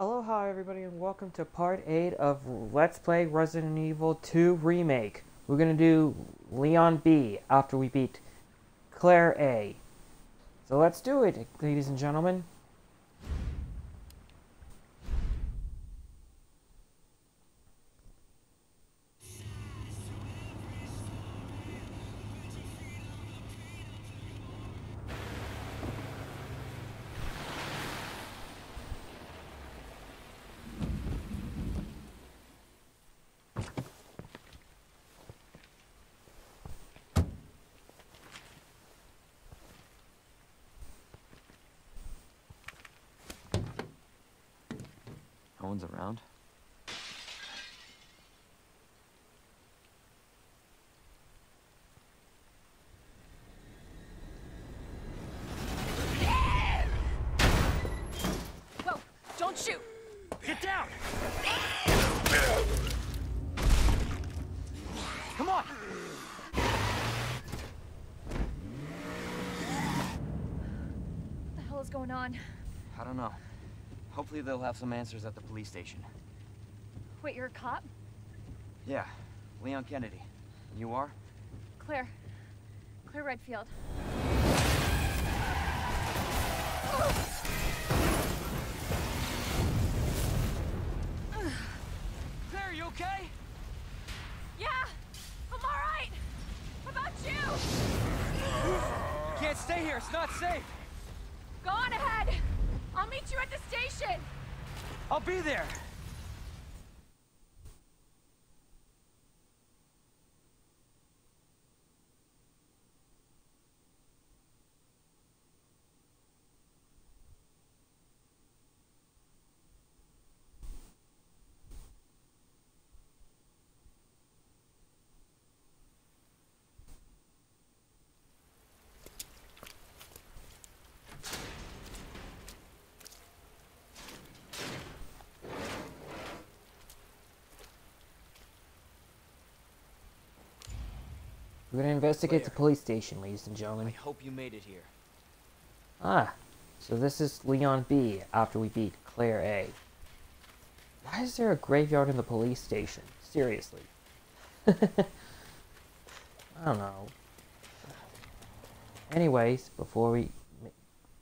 Aloha everybody and welcome to part 8 of Let's Play Resident Evil 2 Remake. We're going to do Leon B after we beat Claire A. So let's do it, ladies and gentlemen. No one's around. Whoa! Don't shoot! Get down! Come on! What the hell is going on? I don't know. Hopefully they'll have some answers at the police station. Wait, you're a cop? Yeah, Leon Kennedy. You are? Claire. Claire Redfield. Claire, you okay? Yeah! I'm alright! How about you? You can't stay here, it's not safe! Go on ahead! I'll meet you at the station! I'll be there! We're to investigate the police station, ladies and gentlemen. I hope you made it here. Ah, so this is Leon B after we beat Claire A. Why is there a graveyard in the police station? Seriously. I don't know. Anyways, before we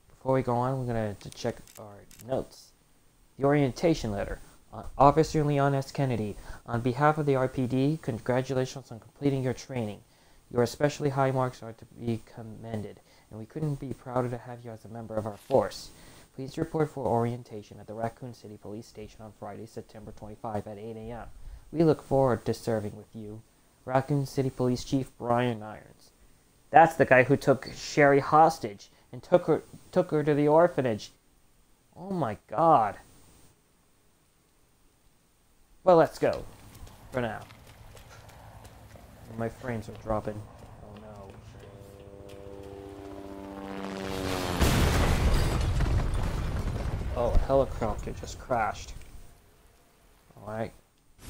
before we go on, we're gonna to check our notes. The orientation letter. Uh, Officer Leon S. Kennedy, on behalf of the RPD, congratulations on completing your training. Your especially high marks are to be commended, and we couldn't be prouder to have you as a member of our force. Please report for orientation at the Raccoon City Police Station on Friday, September 25 at 8 a.m. We look forward to serving with you. Raccoon City Police Chief Brian Irons. That's the guy who took Sherry hostage and took her took her to the orphanage. Oh my god. Well, let's go. For now. My frames are dropping. Oh no. Oh, a helicopter just crashed. Alright.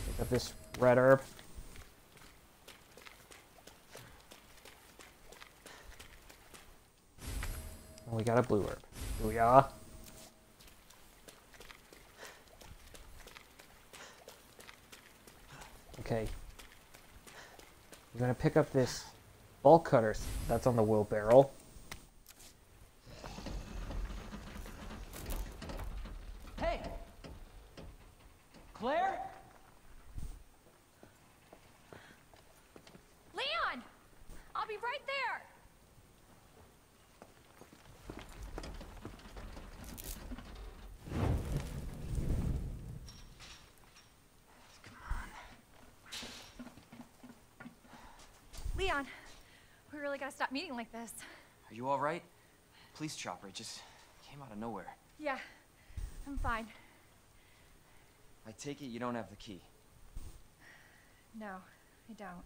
Pick up this red herb. And we got a blue herb. Here we Okay. We're gonna pick up this bolt cutter that's on the wheelbarrow. Hey! Claire? Leon! I'll be right there! Leon, we really gotta stop meeting like this. Are you alright? Police chopper, it just came out of nowhere. Yeah, I'm fine. I take it you don't have the key. No, I don't.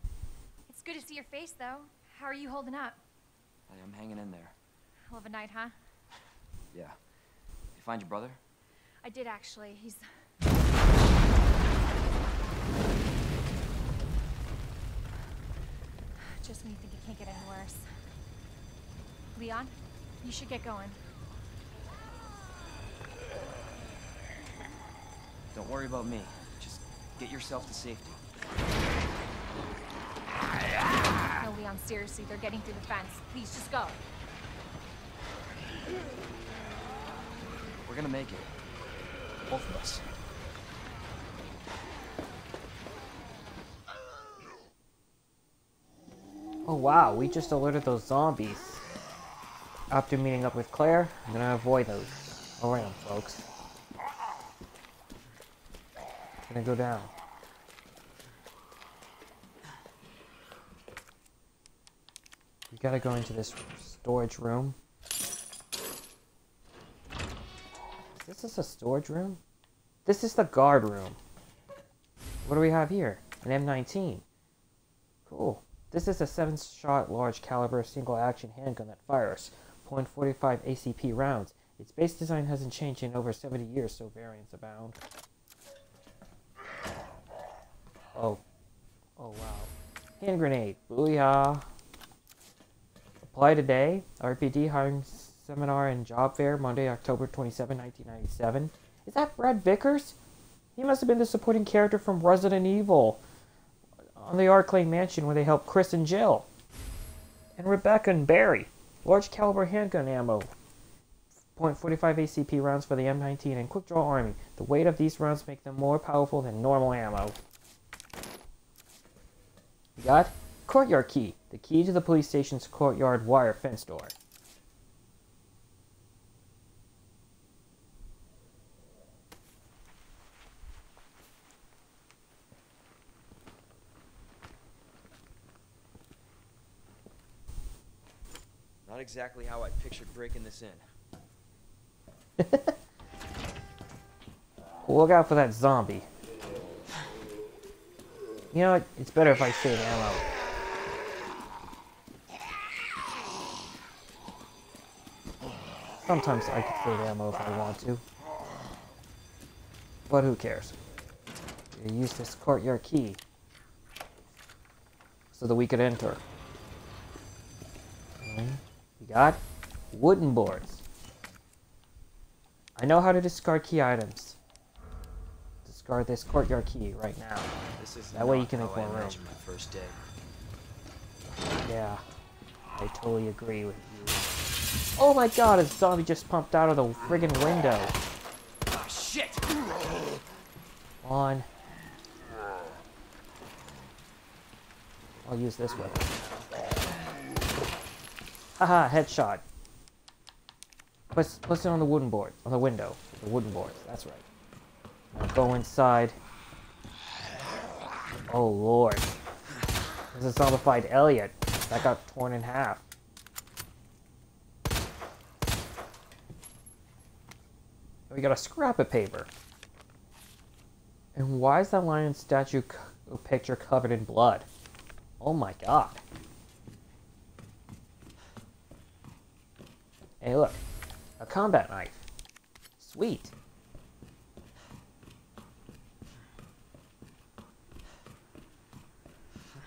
It's good to see your face, though. How are you holding up? I am hanging in there. Hell of a night, huh? Yeah. You find your brother? I did actually. He's. Just when you think it can't get any worse. Leon, you should get going. Don't worry about me. Just get yourself to safety. No, Leon, seriously, they're getting through the fence. Please, just go. We're gonna make it. Both of us. Oh wow, we just alerted those zombies. After meeting up with Claire, I'm gonna avoid those. Around, folks. Gonna go down. We gotta go into this storage room. Is this a storage room? This is the guard room. What do we have here? An M19. Cool. This is a 7-shot large caliber single action handgun that fires .45 ACP rounds. Its base design hasn't changed in over 70 years, so variants abound. Oh. Oh wow. Hand grenade. Booyah. Apply today. RPD hiring seminar and job fair Monday, October 27, 1997. Is that Brad Vickers? He must have been the supporting character from Resident Evil on the Arklay Mansion where they helped Chris and Jill. And Rebecca and Barry. Large caliber handgun ammo. .45 ACP rounds for the M19 and quick draw army. The weight of these rounds make them more powerful than normal ammo. We got courtyard key. The key to the police station's courtyard wire fence door. Exactly how I pictured breaking this in. Look out for that zombie. You know what? It's better if I save ammo. Sometimes I can save ammo if I want to. But who cares? We use this courtyard key so that we could enter. And we got wooden boards. I know how to discard key items. Discard this courtyard key right now. This is That way you can make more room. my first day. Yeah, I totally agree with you. Oh my god, a zombie just pumped out of the friggin' window. Ah, shit! On. I'll use this weapon. Haha, headshot. Plus, plus it on the wooden board, on the window. The wooden board, that's right. Now go inside. Oh lord. There's a zombified Elliot. That got torn in half. We got a scrap of paper. And why is that lion statue picture covered in blood? Oh my god. Hey, look. A combat knife. Sweet.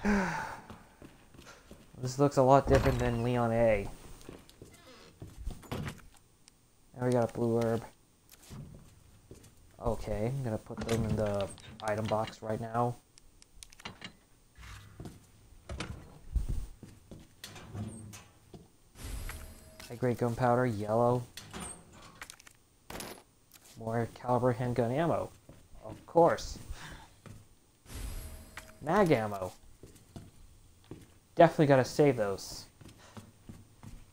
this looks a lot different than Leon A. Now we got a blue herb. Okay, I'm gonna put them in the item box right now. High grade gunpowder, yellow. More caliber handgun ammo. Of course. Mag ammo. Definitely gotta save those.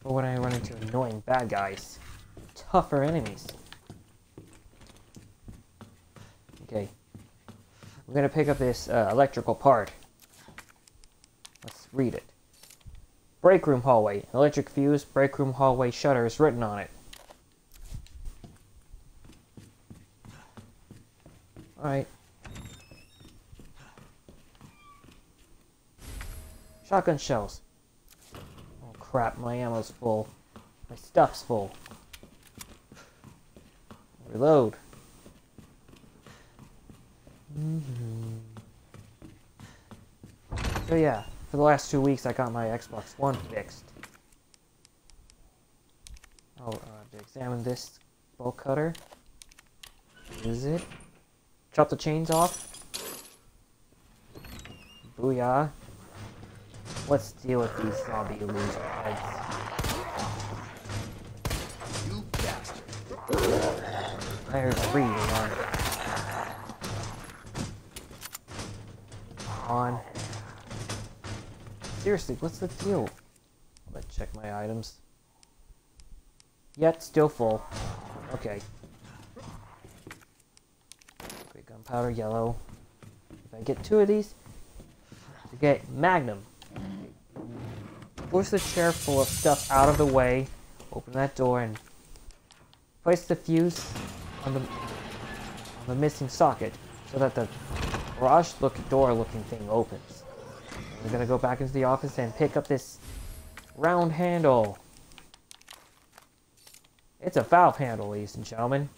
For when I run into annoying bad guys. Tougher enemies. Okay. We're gonna pick up this uh, electrical part. Let's read it. Break room hallway. Electric fuse, break room hallway shutters written on it. Alright. Shotgun shells. Oh crap, my ammo's full. My stuff's full. Reload. Mm-hmm. So yeah, for the last two weeks I got my Xbox One fixed. I'll uh, to examine this bolt cutter. Use it. chop the chains off. Booyah. Let's deal with these zombie loser heads. You bastard. I There's three on. On. Seriously, what's the deal? Let's check my items. Yet, still full. Okay. Great gunpowder, yellow. If I get two of these, to get Magnum. Push the chair full of stuff out of the way, open that door, and place the fuse on the on the missing socket so that the garage look door looking thing opens. We're gonna go back into the office and pick up this round handle. It's a valve handle, ladies and gentlemen.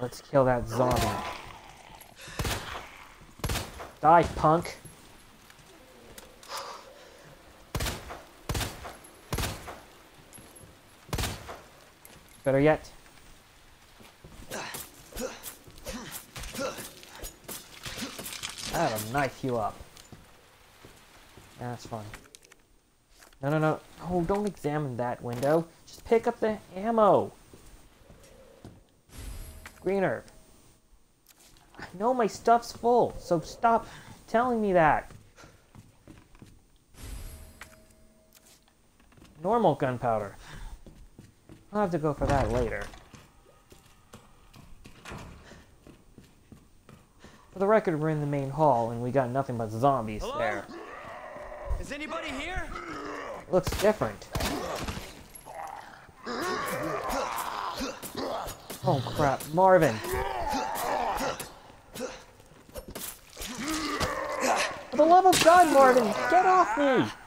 Let's kill that zombie. Die, punk. Better yet. That'll knife you up. Yeah, that's fine. No, no, no. Oh, don't examine that window. Just pick up the ammo. Green herb. I know my stuff's full, so stop telling me that. Normal gunpowder. I'll have to go for that later. The record, we're in the main hall, and we got nothing but zombies Hello? there. Is anybody here? Looks different. Oh crap, Marvin! For the love of God, Marvin, get off me!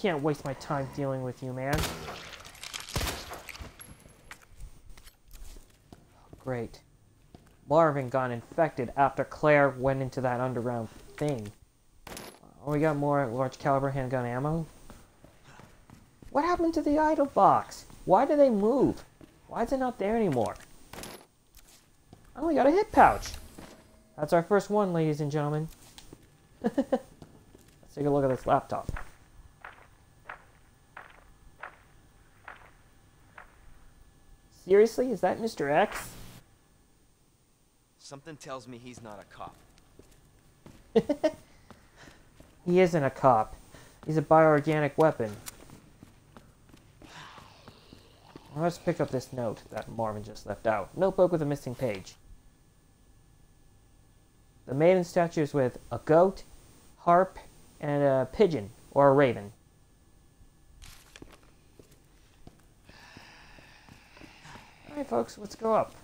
Can't waste my time dealing with you, man. Great. Marvin got infected after Claire went into that underground thing. Oh, we got more large caliber handgun ammo. What happened to the item box? Why did they move? Why is it not there anymore? Oh, I only got a hip pouch. That's our first one, ladies and gentlemen. Let's take a look at this laptop. Seriously, is that Mr. X? Something tells me he's not a cop. He isn't a cop. He's a bioorganic weapon. Well, let's pick up this note that Marvin just left out. Notebook with a missing page. The maiden statue is with a goat, harp, and a pigeon or a raven. Alright, folks, let's go up.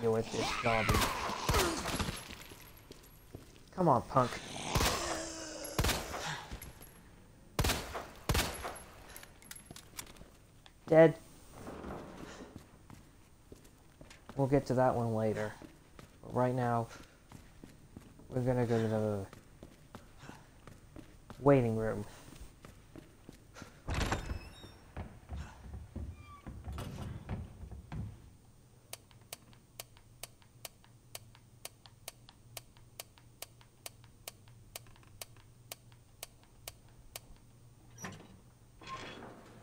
Deal with this zombie. Come on, punk. Dead. We'll get to that one later. But right now, we're gonna go to the waiting room.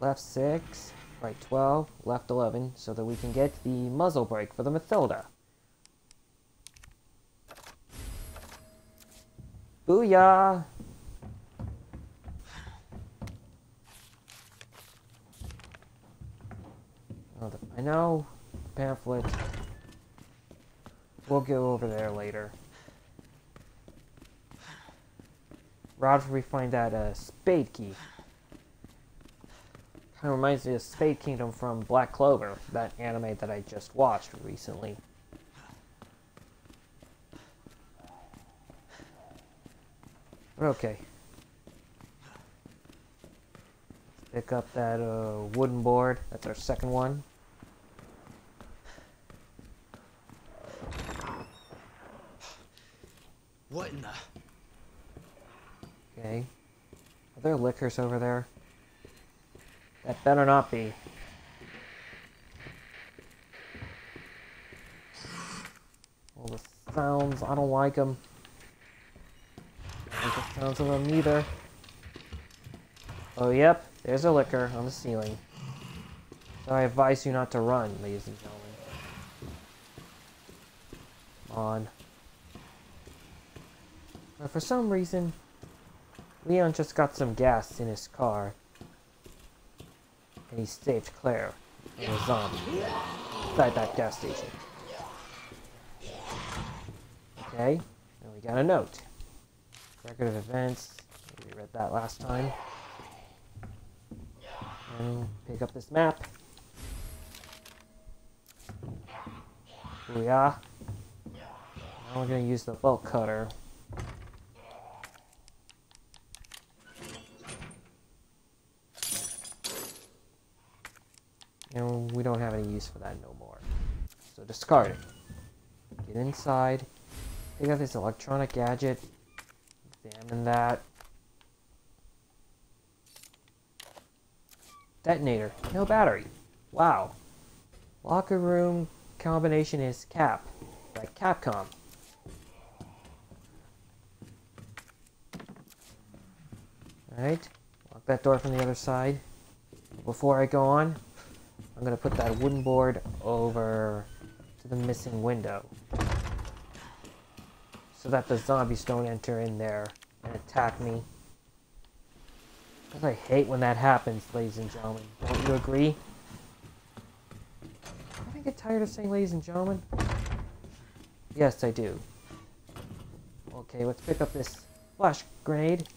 Left 6, right 12, left 11, so that we can get the muzzle brake for the Matilda. Booyah! I know, pamphlet. We'll go over there later. Roger, we find that uh, spade key. Of reminds me of Spade Kingdom from Black Clover, that anime that I just watched recently. Okay. Let's pick up that uh, wooden board. That's our second one. What in the... Okay. Are there lickers over there? That better not be. All the sounds, I don't like them. I like the sounds of them either. Oh, yep, there's a licker on the ceiling. So I advise you not to run, ladies and gentlemen. Come on. But for some reason, Leon just got some gas in his car. And he saved Claire from a zombie inside that gas station. Okay, and we got a note. Record of events. We read that last time. And pick up this map. Booyah. Now we're gonna use the bolt cutter. And we don't have any use for that no more. So discard it. Get inside. Pick up this electronic gadget. Examine that. Detonator. No battery. Wow. Locker room combination is Cap. Like Capcom. Alright. Lock that door from the other side. Before I go on, I'm gonna put that wooden board over to the missing window. So that the zombies don't enter in there and attack me. Because I hate when that happens, ladies and gentlemen. Don't you agree? I get tired of saying ladies and gentlemen? Yes, I do. Okay, let's pick up this flash grenade.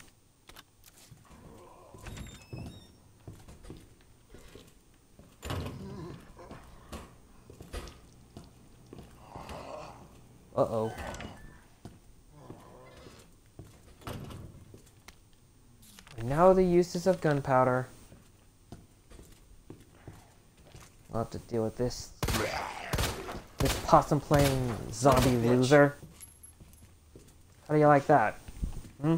Uh-oh. And now the uses of gunpowder. I'll have to deal with this. This possum playing zombie loser. How do you like that? Hmm?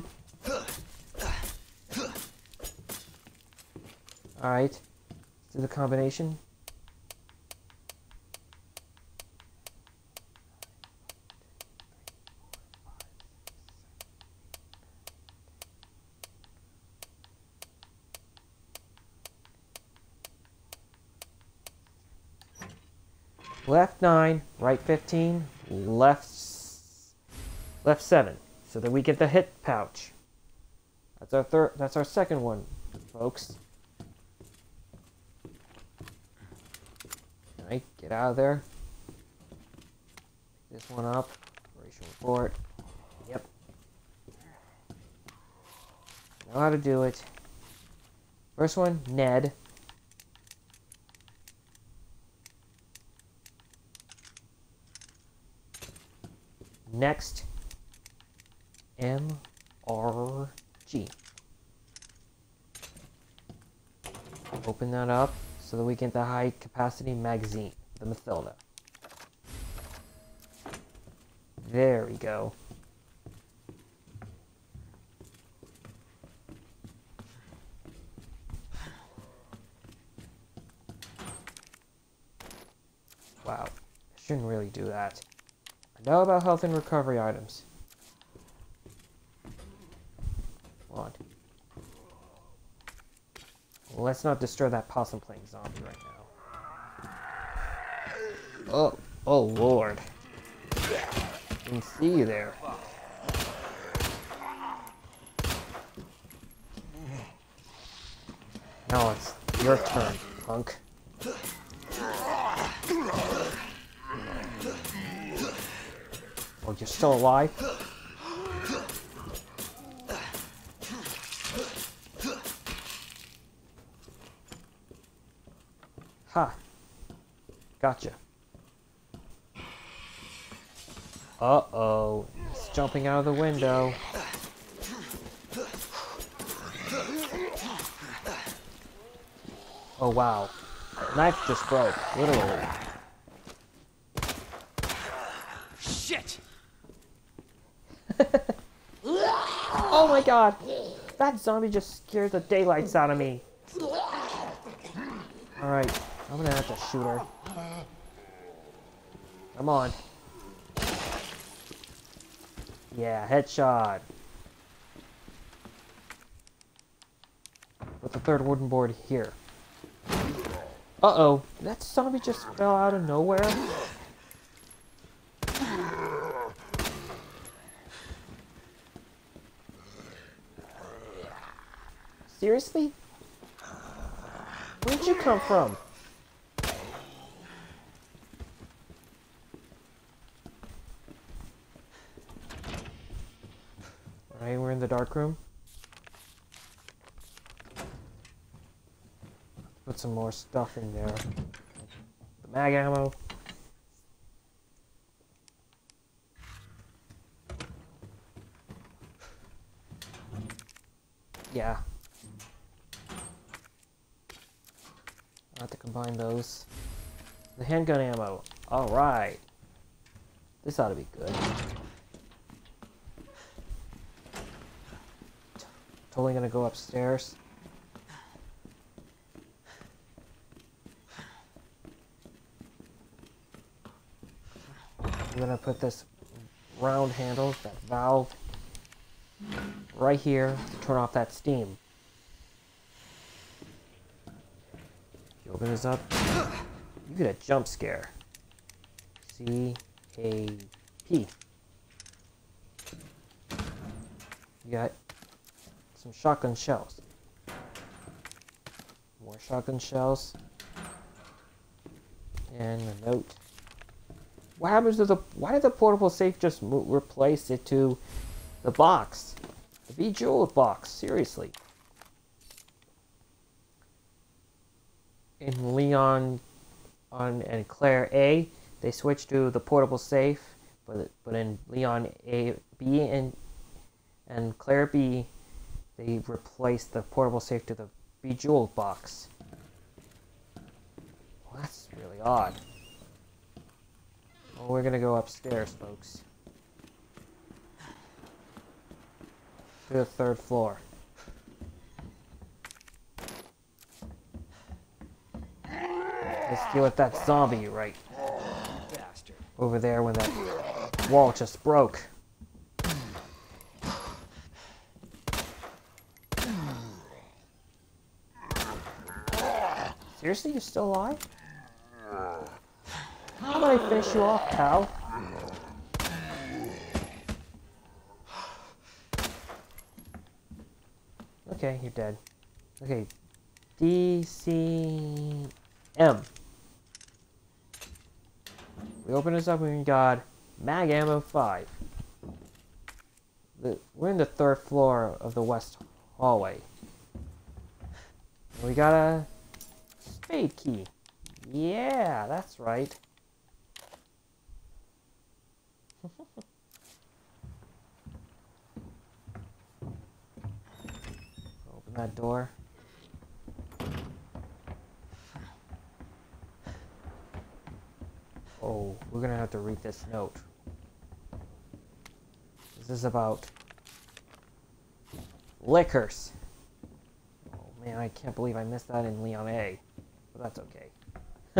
Alright. Let's do the combination. Left 9, right 15, left left 7. So that we get the hip pouch. That's our third that's our second one, folks. Alright, get out of there. This one up. Operation report. Yep. Know how to do it. First one, Ned. Next, MRG. Open that up so that we get the high capacity magazine, the Matilda. There we go. Wow, I shouldn't really do that. I know about health and recovery items. On. Let's not destroy that possum playing zombie right now. Oh, oh lord. Didn't see you there. Now it's your turn, punk. You're still alive? Ha. Gotcha. Uh-oh. It's jumping out of the window. Oh, wow. Knife just broke, literally. Shit! Oh my god! That zombie just scared the daylights out of me. Alright, I'm gonna have to shoot her. Come on. Yeah, headshot. With the third wooden board here. Uh-oh, that zombie just fell out of nowhere. Seriously? Where'd you come from? Alright, we're in the dark room. Put some more stuff in there. The mag ammo. Yeah. Combine those. The handgun ammo. Alright. This ought to be good. Totally gonna go upstairs. I'm gonna put this round handle, that valve, right here to turn off that steam. Open this up, you get a jump scare. C A P. You got some shotgun shells. More shotgun shells. And a note. What happens to the... Why did the portable safe just replace it to the box? The Bejeweled box, seriously. In Leon on and Claire A, they switched to the portable safe, but but in Leon A, B, and and Claire B, they replaced the portable safe to the Bejeweled box. Well, that's really odd. Well, we're gonna go upstairs, folks. To the third floor. Let's deal with that zombie right over there when that wall just broke. Seriously, you're still alive? How about I finish you off, pal? Okay, you're dead. Okay, DCM. We open this up and we got mag ammo 5. The, we're in the third floor of the west hallway. We got a spade key. Yeah, that's right. Open that door. Oh, we're gonna have to read this note. This is about lickers. Oh man, I can't believe I missed that in Leon A. But that's okay.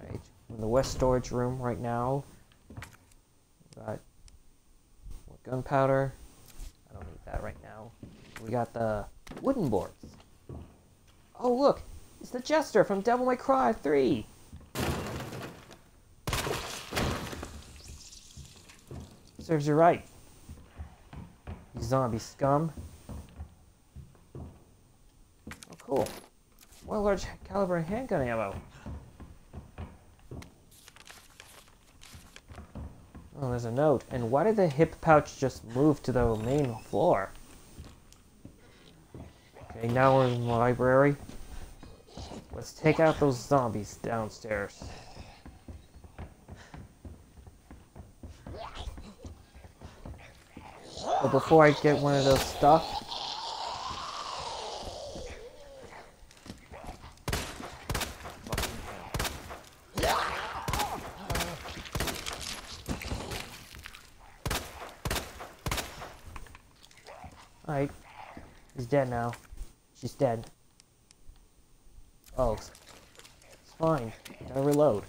right, in the west storage room right now. Got more gunpowder. I don't need that right now. We got the wooden boards. Oh look, it's the Jester from Devil May Cry 3. Serves you right. You zombie scum. Oh, cool. More large caliber handgun ammo. Oh, there's a note. And why did the hip pouch just move to the main floor? Okay, now we're in the library. Let's take out those zombies downstairs. But before I get one of those stuff, Alright. He's dead now. She's dead. Oh, it's fine. Gotta reload.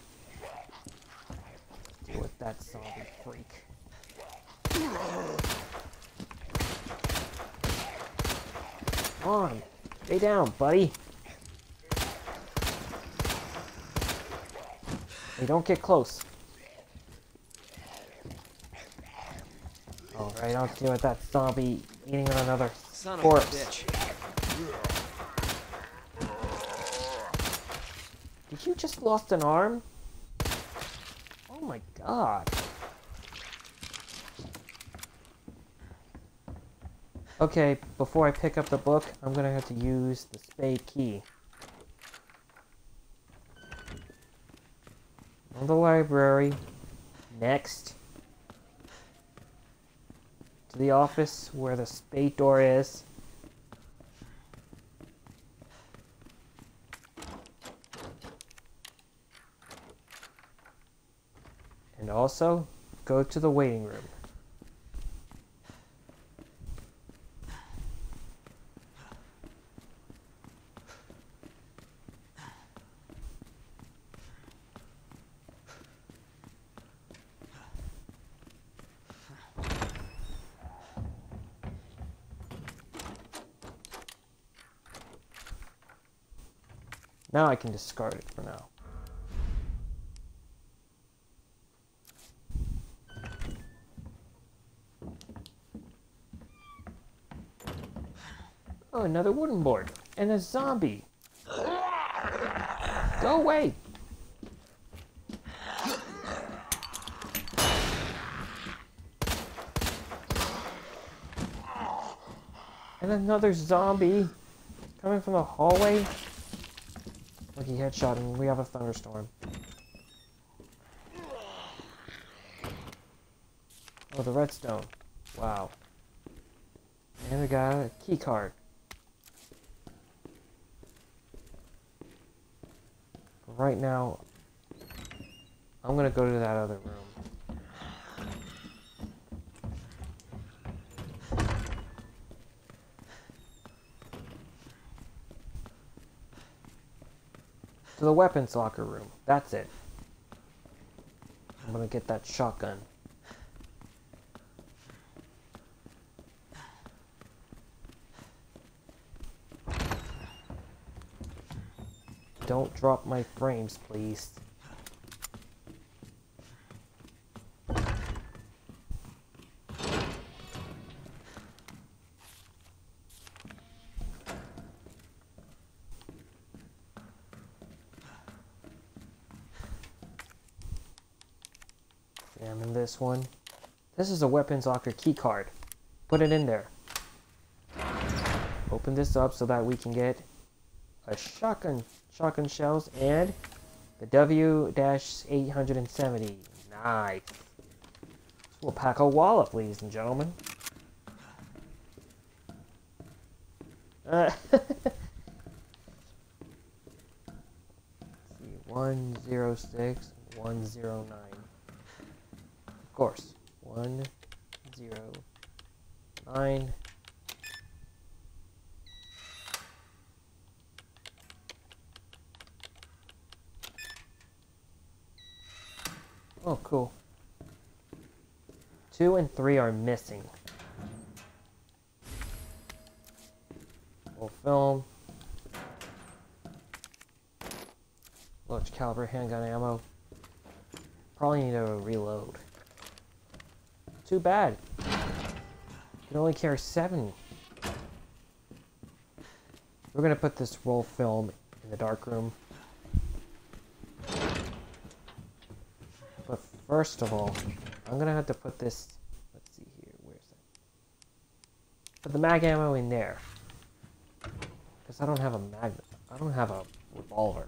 Deal with that zombie freak. Come on, stay down, buddy. Hey, don't get close. Alright, I'll deal with that zombie eating on another Son of a corpse. bitch. Did you just lost an arm? Oh my god. Okay, before I pick up the book, I'm gonna have to use the spade key. On the library. Next. To the office where the spade door is. Also, go to the waiting room. Now I can discard it for now. Another wooden board. And a zombie. Go away. And another zombie coming from the hallway. Lucky headshot, and we have a thunderstorm. Oh, the redstone. Wow. And we got a key card. Right now, I'm gonna go to that other room. To the weapons locker room. That's it. I'm gonna get that shotgun. Don't drop my frames, please. Examine this one. This is a weapons locker key card. Put it in there. Open this up so that we can get a shotgun shotgun shells and the W-870. Nice. We'll pack a wallop, ladies and gentlemen. Uh, see, 106, 109. Of course, 109. Oh, cool. Two and three are missing. Full film. Large caliber handgun ammo. Probably need to reload. Too bad. Can only carry seven. We're gonna put this roll film in the dark room. But first of all, I'm gonna have to put this. Let's see here. Where's that? Put the mag ammo in there. Because I don't have a mag. I don't have a revolver.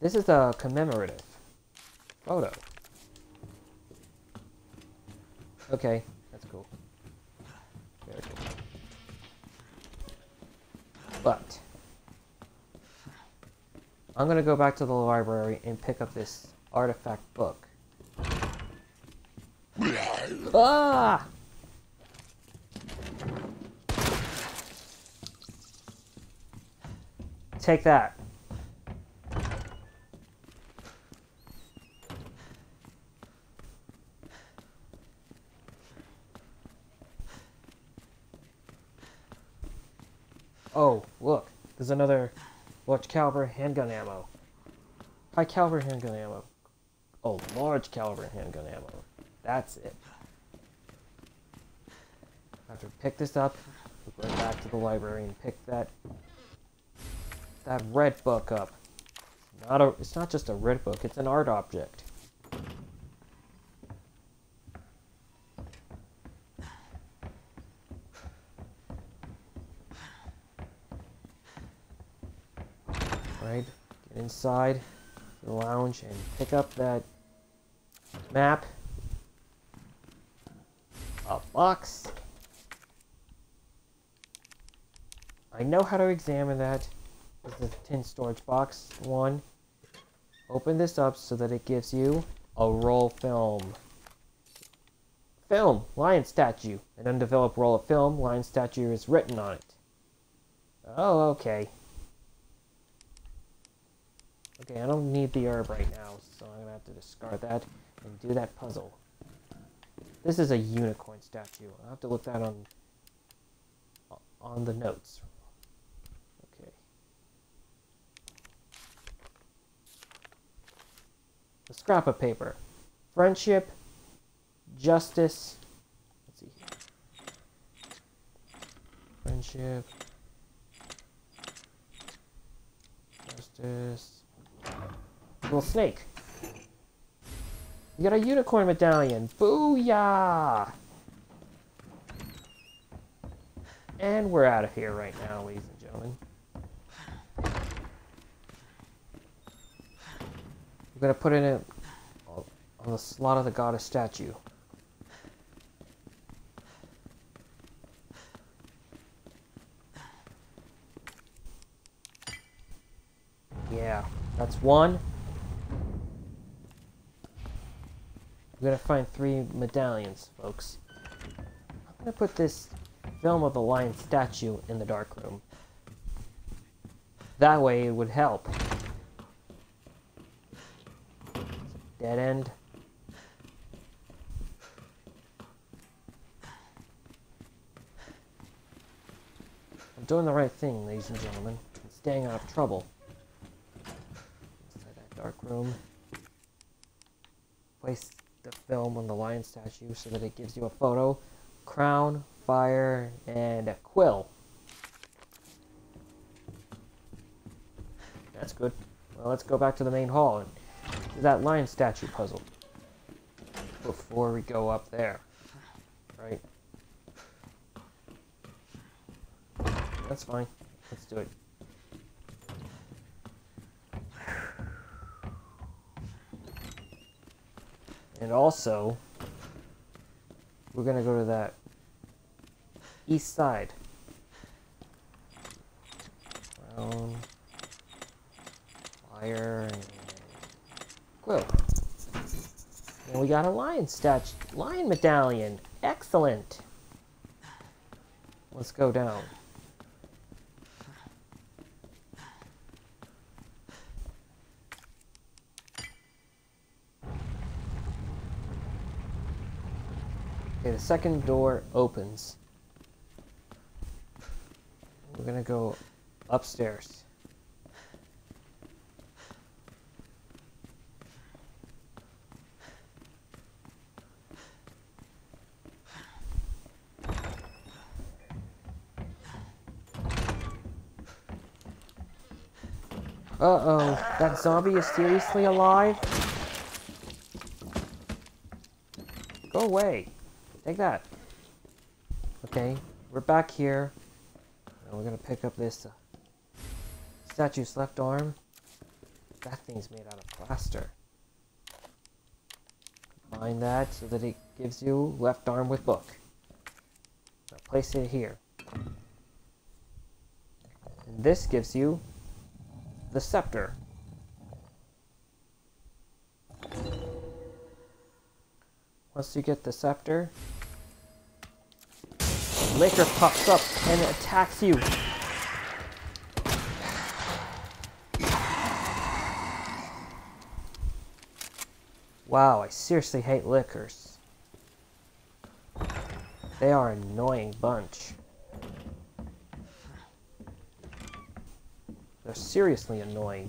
This is a commemorative photo. Okay, that's cool. Very cool. But I'm gonna go back to the library and pick up this artifact book. Ah! Take that. Oh, look. There's another large caliber handgun ammo. High caliber handgun ammo. Oh, large caliber handgun ammo. That's it. After pick this up, go back to the library and pick that that red book up. It's Not a, it's not just a red book, it's an art object. Right, get inside the lounge and pick up that map. A box. I know how to examine that. This is a tin storage box. One. Open this up so that it gives you a roll film. Film, lion statue. An undeveloped roll of film, lion statue is written on it. Oh, okay. Okay, I don't need the herb right now, so I'm gonna have to discard that and do that puzzle. This is a unicorn statue. I'll have to look that on on the notes. Okay. A scrap of paper. Friendship, justice. Let's see here. Friendship, justice. Little snake. You got a unicorn medallion. Booyah! And we're out of here right now, ladies and gentlemen. We're gonna put it in on the slot of the goddess statue. Yeah, that's one. We're gonna find three medallions, folks. I'm gonna put this film of the lion statue in the dark room. That way it would help. Dead end. I'm doing the right thing, ladies and gentlemen. I'm staying out of trouble. Inside that dark room. Place the film on the lion statue so that it gives you a photo, crown, fire, and a quill. That's good. Well, let's go back to the main hall and that lion statue puzzle before we go up there. Right? That's fine. Let's do it. And also, we're gonna go to that east side. Fire, and And we got a lion statue, lion medallion. Excellent. Let's go down. Okay, the second door opens. We're gonna go upstairs. Uh-oh, that zombie is seriously alive? Go away. Take that. Okay, we're back here. And we're gonna pick up this uh, statue's left arm. That thing's made out of plaster. Combine that so that it gives you left arm with book. Now place it here. And this gives you the scepter. Once you get the scepter, licker pops up and attacks you. Wow, I seriously hate lickers. They are an annoying bunch. They're seriously annoying.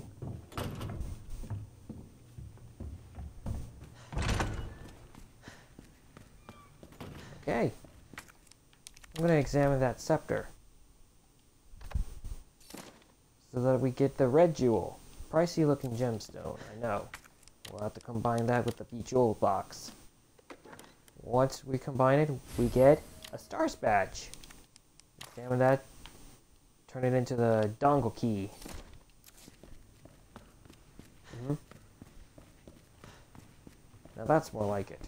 Okay. I'm going to examine that scepter. So that we get the red jewel. Pricey looking gemstone, I know. We'll have to combine that with the bejeweled box. Once we combine it, we get a stars badge. Examine that. Turn it into the dongle key. Mm -hmm. Now that's more like it.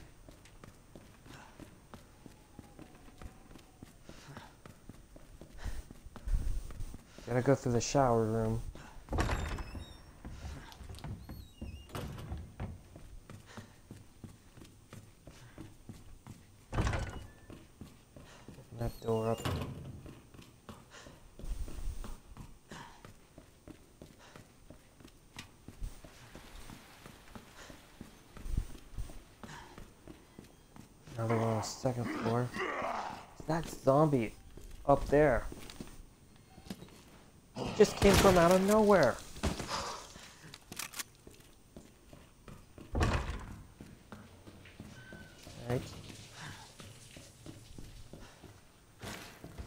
Gotta go through the shower room. Open that door up. Another one on the second floor. Is that zombie up there? just came from out of nowhere. Right.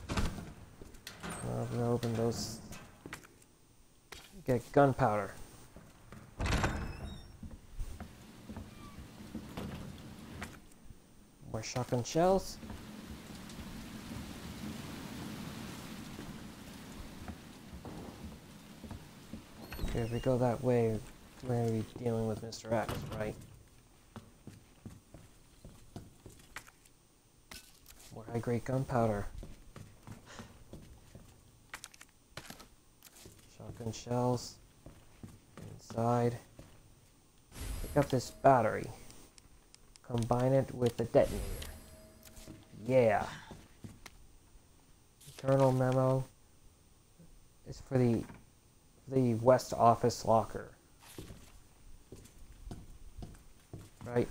I'm gonna open those. Get gunpowder. More shotgun shells. Okay, if we go that way, we're to be dealing with Mr. X, right? More high-grade gunpowder. Shotgun shells. Inside. Pick up this battery. Combine it with the detonator. Yeah. Internal memo is for the the west office locker. Right?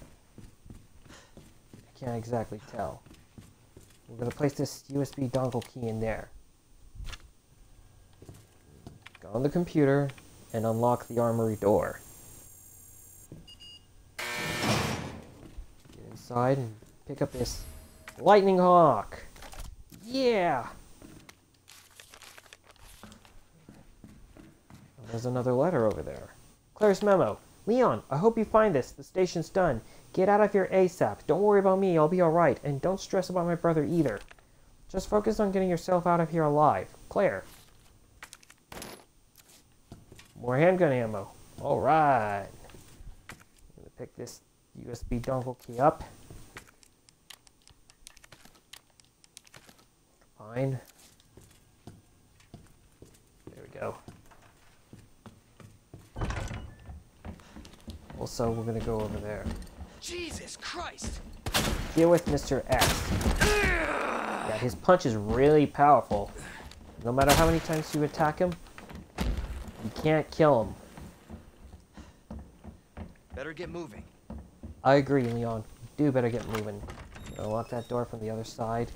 I can't exactly tell. We're going to place this USB dongle key in there. Go on the computer and unlock the armory door. Get inside and pick up this Lightning Hawk. Yeah! There's another letter over there. Claire's memo. Leon, I hope you find this. The station's done. Get out of here ASAP. Don't worry about me. I'll be alright. And don't stress about my brother either. Just focus on getting yourself out of here alive. Claire. More handgun ammo. Alright. I'm to pick this USB dongle key up. Fine. There we go. Also, we're gonna go over there. Jesus Christ! Deal with Mr. X. Yeah, his punch is really powerful. No matter how many times you attack him, you can't kill him. Better get moving. I agree, Leon. You do better get moving. Gonna lock that door from the other side.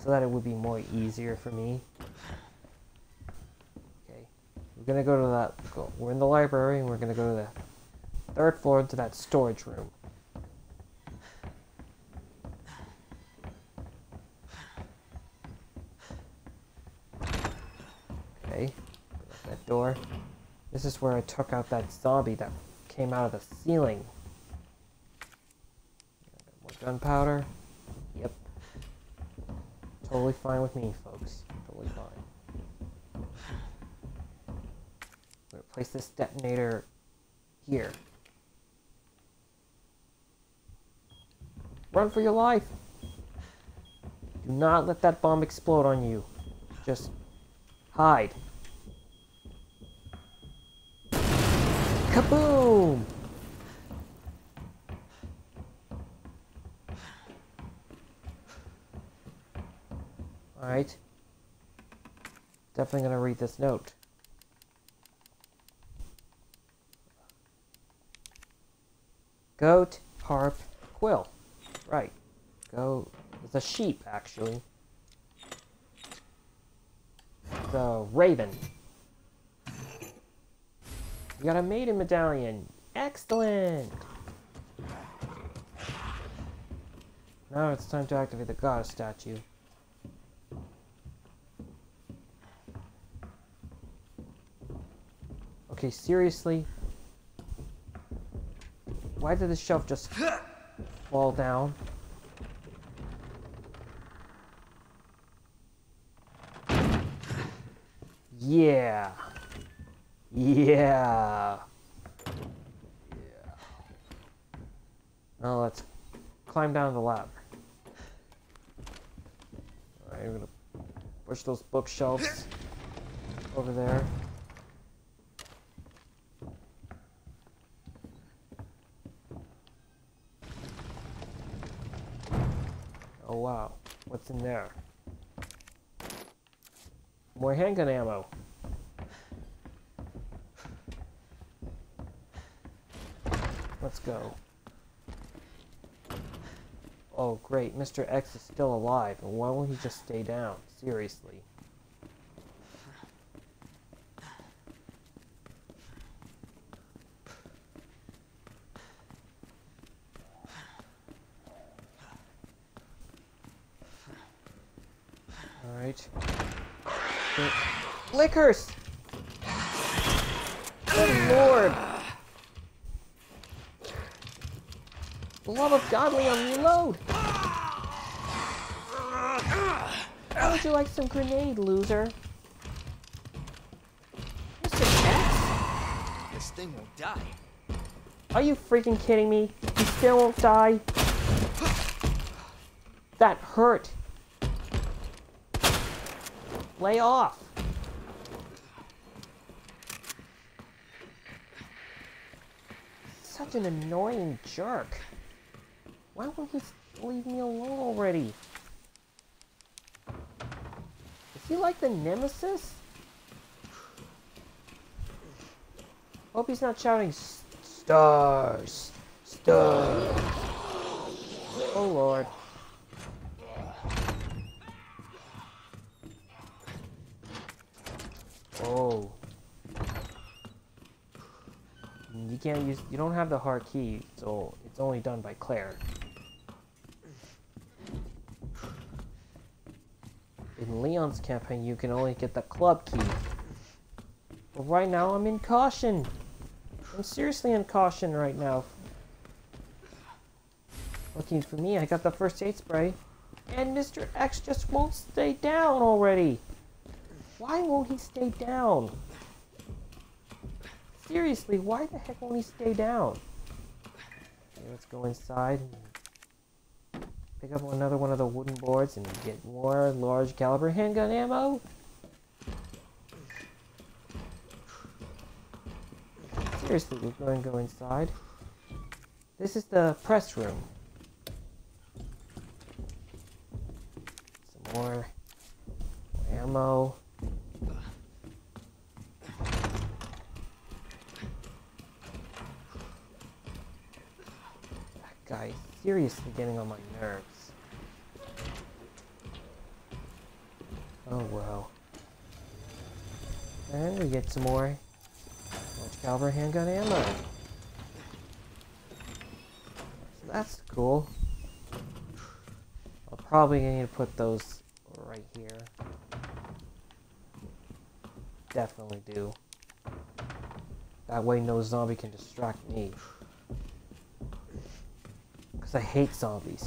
So that it would be more easier for me. We're gonna go to that. We're in the library, and we're gonna go to the third floor to that storage room. Okay, that door. This is where I took out that zombie that came out of the ceiling. More gunpowder. Yep. Totally fine with me, folks. Totally fine. Place this detonator here. Run for your life. Do not let that bomb explode on you. Just hide. Kaboom! Alright. Definitely gonna read this note. Goat, harp, quill. Right. Go. It's a sheep, actually. The raven. You got a maiden medallion. Excellent! Now it's time to activate the goddess statue. Okay, seriously? Why did the shelf just fall down? Yeah. Yeah. Yeah. Now let's climb down the ladder. I'm gonna push those bookshelves over there. Oh wow, what's in there? More handgun ammo. Let's go. Oh great, Mr. X is still alive, why won't he just stay down? Seriously. Alright. Lickers! Good lord! The love of God, Leon, reload! How would you like some grenade, loser? Mr. X? This thing won't die. Are you freaking kidding me? You still won't die? That hurt. Lay off. Such an annoying jerk. Why won't s- leave me alone already? Is he like the nemesis? Hope he's not shouting "S- stars, stars. Oh lord. Oh. You can't use. You don't have the hard key, so it's only done by Claire. In Leon's campaign, you can only get the club key. But right now, I'm in caution. I'm seriously in caution right now. Looking for me, I got the first aid spray. And Mr. X just won't stay down already. Why won't he stay down? Seriously, why the heck won't he stay down? Okay, let's go inside and pick up another one of the wooden boards and get more large caliber handgun ammo. Seriously, we're going to go inside. This is the press room. Some more ammo. That guy is seriously getting on my nerves. Oh well. And we get some more large caliber handgun ammo. So that's cool. I'll probably need to put those right here. Definitely do. That way no zombie can distract me. Because I hate zombies.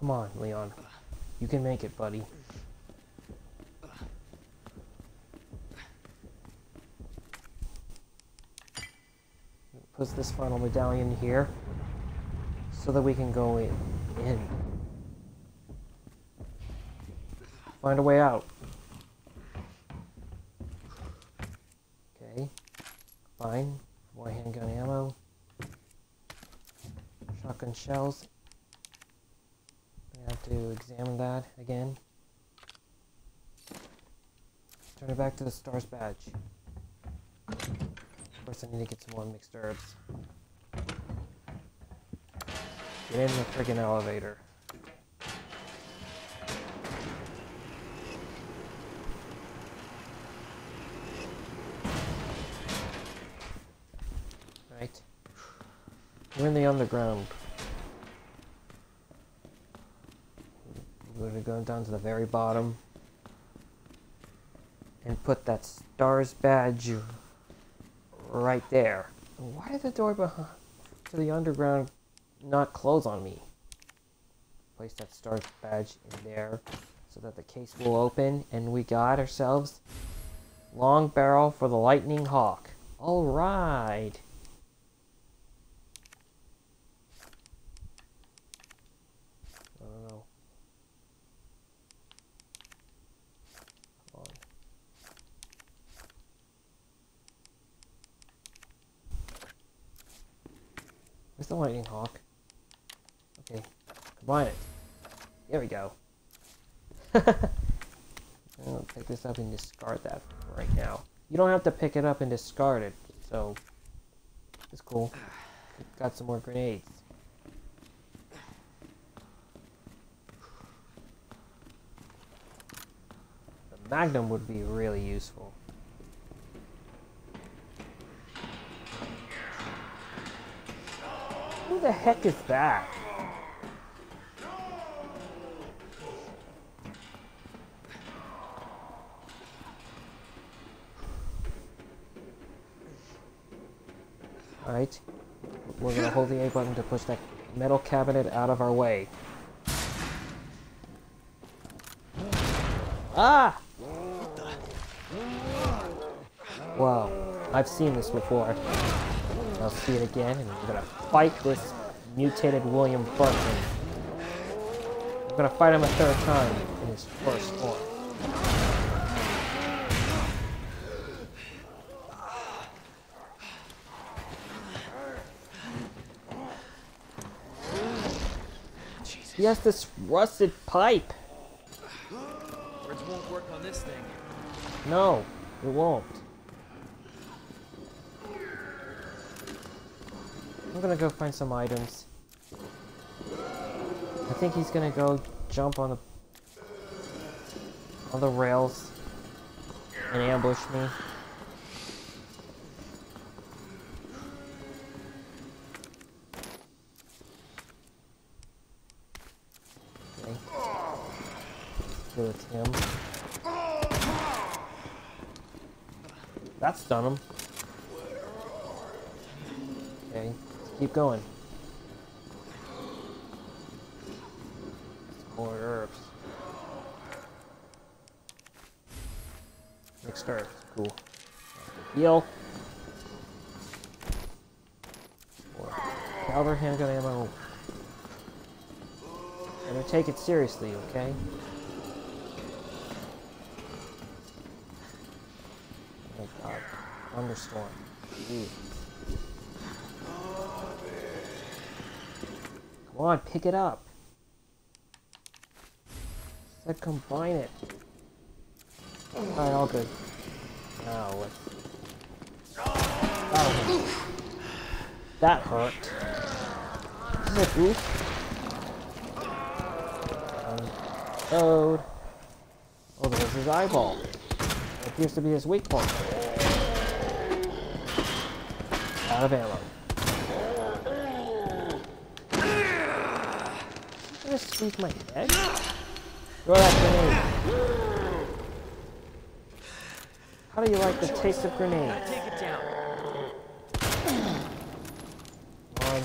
Come on, Leon. You can make it, buddy. Put this final medallion here so that we can go in. in. Find a way out. Okay. fine. More handgun ammo. Shotgun shells. I have to examine that again. Turn it back to the stars badge. First, I need to get some more mixed herbs. Get in the friggin' elevator. Right. We're in the underground. We're gonna go down to the very bottom and put that stars badge right there. Why did the door behind to the underground not close on me? Place that stars badge in there so that the case will open and we got ourselves long barrel for the lightning hawk. All right. I don't know. Come on. Where's the lightning hawk? Okay, combine it. There we go. I'll pick this up and discard that right now. You don't have to pick it up and discard it, so it's cool. Got some more grenades. The Magnum would be really useful. The heck is that? Alright. We're gonna hold the A button to push that metal cabinet out of our way. Ah! Wow, I've seen this before. I'll see it again, and we're gonna fight this mutated William Birkin. I'm gonna fight him a third time in his first form. He has this rusted pipe. Words won't work on this thing. No, it won't. Gonna go find some items. I think he's gonna go jump on the on the rails and ambush me. Okay. So it's him. That's done him. Okay, let's keep going. More herbs. Mixed herbs, cool. Heal. More Caliber handgun ammo. Better take it seriously, okay? Oh god. Thunderstorm. Jeez. Come on, pick it up. Said combine it. Alright, all good. Let's. Oh. That hurt. Is it boost? Unload. Oh, there's his eyeball. It appears to be his weak point. Out of ammo. Gonna squeeze my head? Throw that grenade. How do you like the taste of grenades? Take it down. One.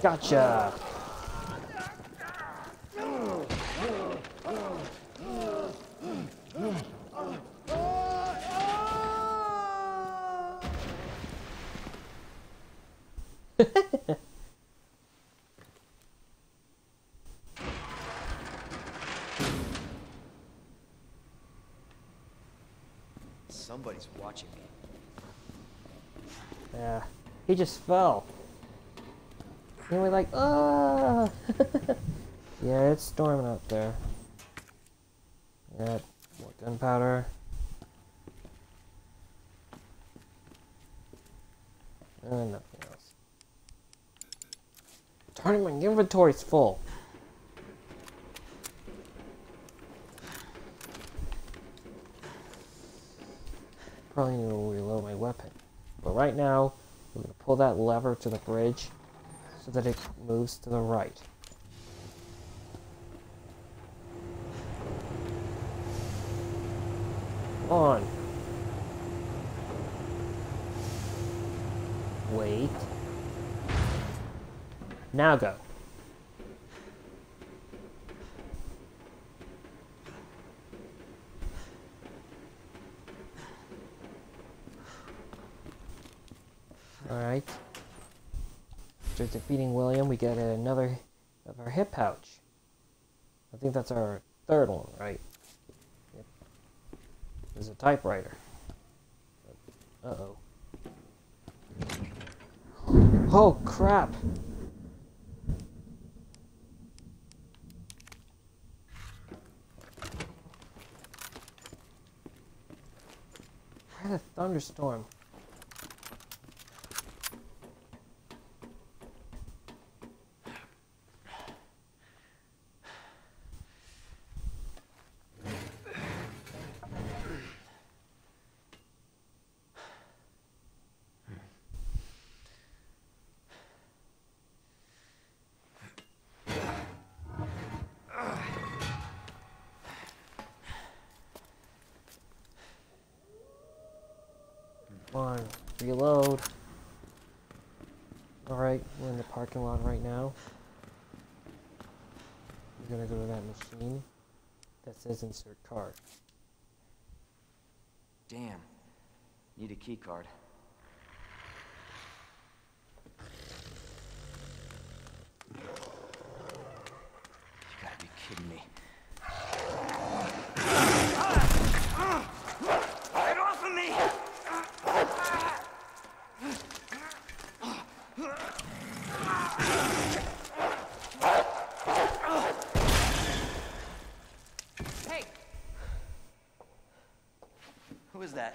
Gotcha. Somebody's watching. Yeah, he just fell. And we're like, ah! yeah, it's storming out there. Yeah, more gunpowder. And nothing else. Darn it, my inventory's full. Probably need to reload my weapon. But right now, I'm going to pull that lever to the bridge so that it moves to the right. On. Wait. Now go. Alright. After defeating William, we get another of our hip pouch. I think that's our third one, right? Yep. There's a typewriter. Uh-oh. Oh, crap! had a thunderstorm? One, reload. Alright, we're in the parking lot right now. We're gonna go to that machine that says insert card. Damn. Need a key card. You gotta be kidding me. Get off of me! Hey, Who is that?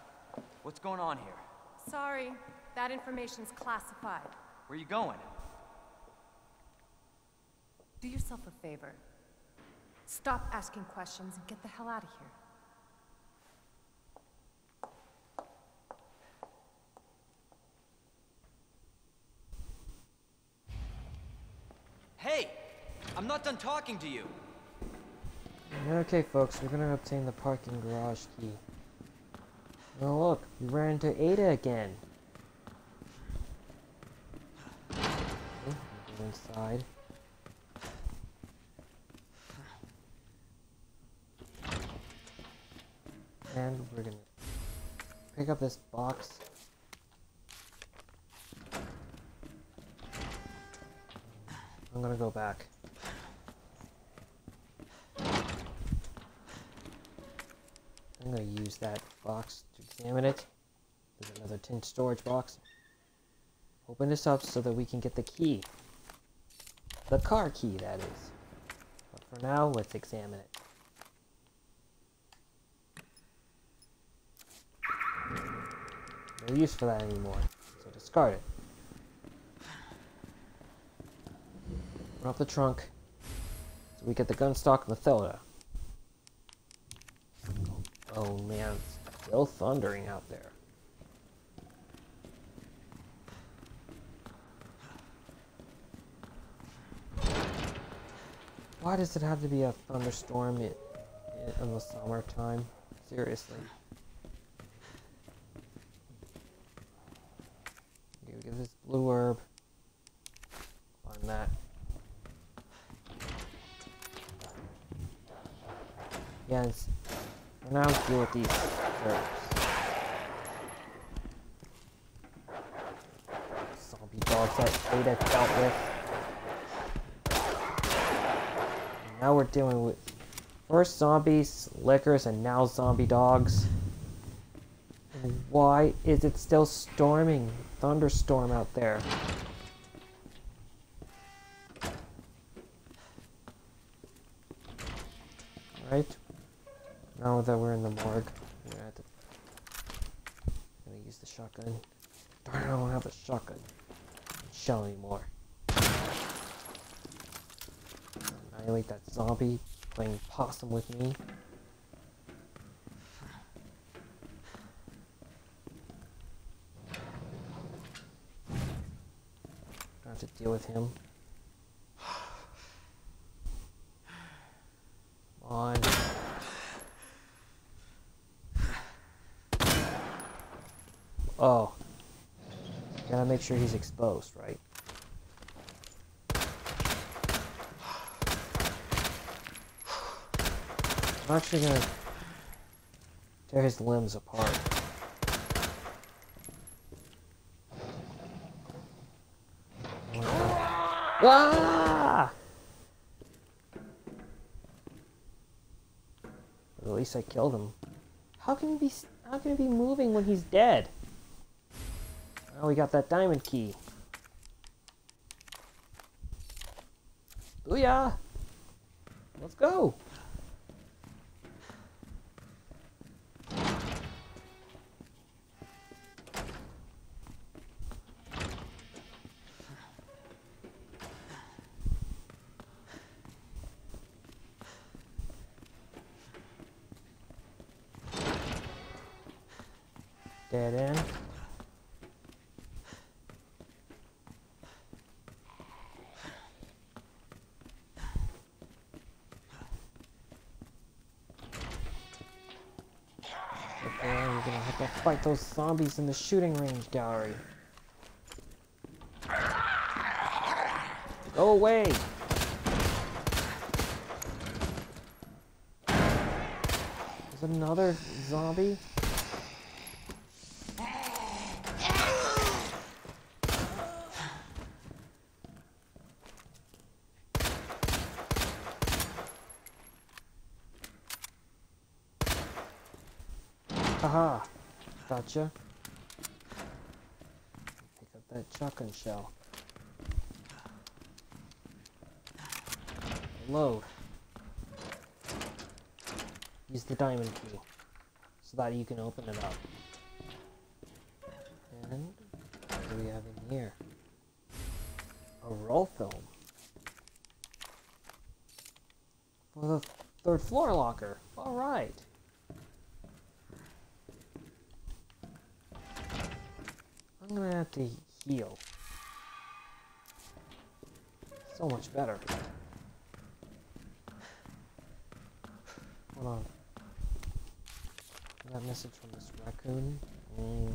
What's going on here? Sorry, that information's classified. Where are you going? Do yourself a favor. Stop asking questions and get the hell out of here. Hey! I'm not done talking to you! Okay, folks, we're gonna obtain the parking garage key. Oh, look, we ran into Ada again. Okay, go inside. And we're gonna pick up this box. I'm gonna go back. I'm to use that box to examine it. There's another tin storage box. Open this up so that we can get the key. The car key, that is. But for now, let's examine it. No use for that anymore, so discard it. Open up the trunk so we get the gun stock Matilda. Oh man, still thundering out there. Why does it have to be a thunderstorm in, in the summertime? Seriously. this blue herb. On that. Yes. For now, let's deal with these herbs. Zombie dogs that Ada dealt with. And now we're dealing with first zombies, lickers, and now zombie dogs. Why is it still storming? Thunderstorm out there. Right? Now that we're in the morgue, we're have to gonna use the shotgun. Darn, I don't have a shotgun shell anymore. Annihilate that zombie playing possum with me. Don't have to deal with him. On. Oh. Gotta make sure he's exposed, right? I'm actually gonna tear his limbs apart. Ah! At least I killed him. How can he be? How can he be moving when he's dead? Oh, we got that diamond key. Booyah! Let's go! Fight those zombies in the shooting range gallery. Go away! There's another zombie? Haha! Gotcha. Pick up that shotgun shell. Load. Use the diamond key so that you can open it up. And what do we have in here? A roll film. For the third floor locker. Alright. I'm gonna to heal. So much better. Hold on. That message from this raccoon. Mm.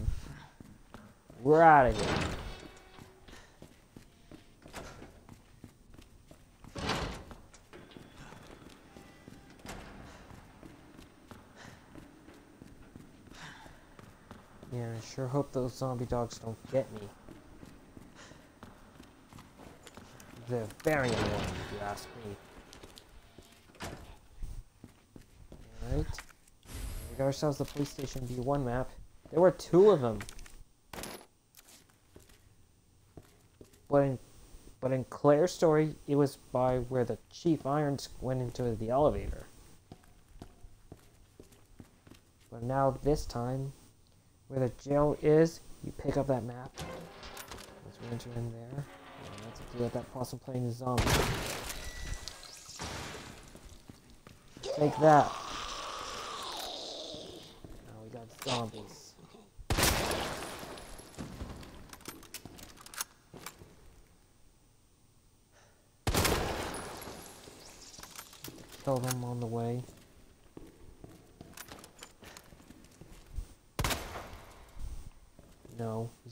We're out of here. Hope those zombie dogs don't get me. They're very annoying, if you ask me. Alright. We got ourselves the police station B1 map. There were two of them. But in, but in Claire's story, it was by where the Chief Irons went into the elevator. But now this time, where the jail is, you pick up that map. Let's enter in there. And to deal with that possum playing zombie. Take that. Now we got zombies. Kill them on the way.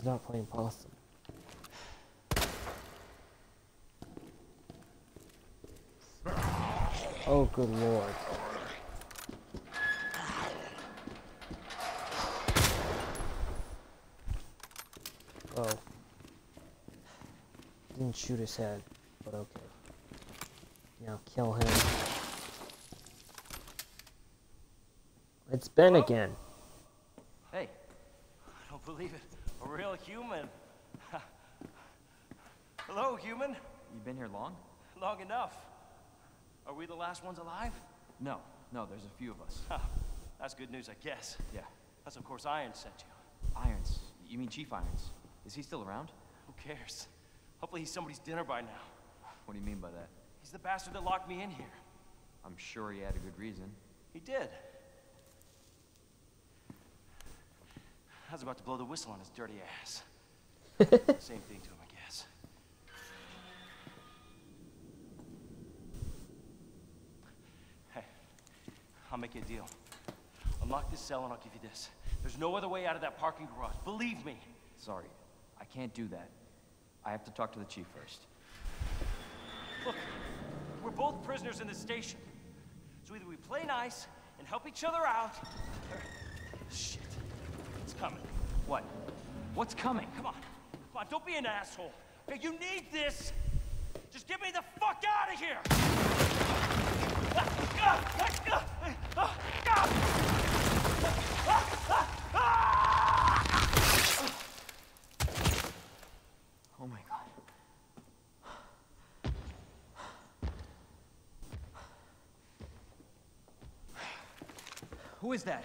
He's not playing possum. Oh, good lord. Oh. Didn't shoot his head, but okay. Now kill him. It's Ben again. Hey, I don't believe it. A real human. Hello, human. you been here long? Long enough. Are we the last ones alive? No, no, there's a few of us. Huh. That's good news, I guess. Yeah. That's of course Irons sent you. Irons. You mean Chief Irons? Is he still around? Who cares? Hopefully he's somebody's dinner by now. What do you mean by that? He's the bastard that locked me in here. I'm sure he had a good reason. He did. Was about to blow the whistle on his dirty ass. Same thing to him, I guess. Hey, I'll make you a deal. Unlock this cell and I'll give you this. There's no other way out of that parking garage. Believe me. Sorry, I can't do that. I have to talk to the chief first. Look, we're both prisoners in this station. So either we play nice and help each other out, or... Shit. Coming. What? What's coming? Come on. Come on, don't be an asshole. Okay, you need this. Just get me the fuck out of here! Oh my god. Who is that?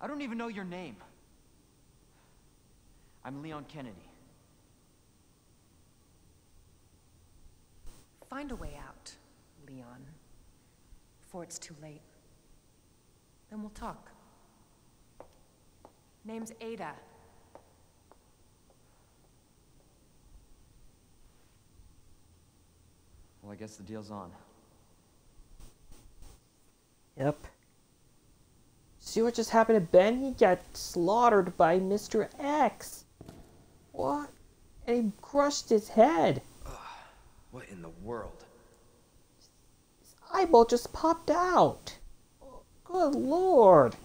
I don't even know your name. I'm Leon Kennedy. Find a way out, Leon. Before it's too late. Then we'll talk. Name's Ada. Well, I guess the deal's on. Yep. See what just happened to Ben? He got slaughtered by Mr. X. What? And he crushed his head. What in the world? His eyeball just popped out. Oh, Good lord.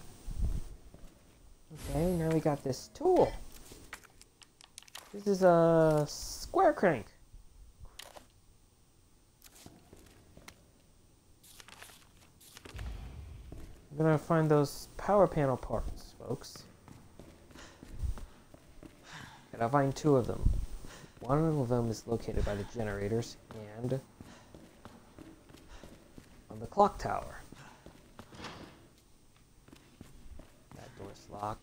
Okay, now we got this tool. This is a square crank. I'm gonna find those power panel parts, folks. Gotta find two of them. One of them is located by the generators and on the clock tower. That door's locked.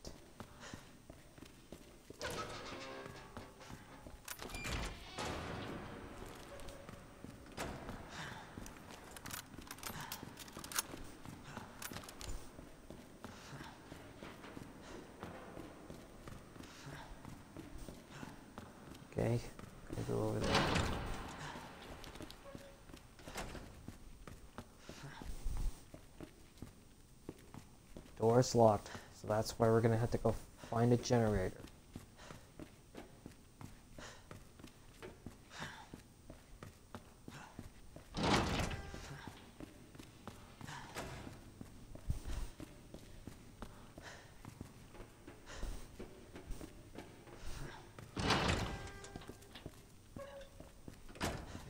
Door's locked, so that's why we're gonna have to go find a generator.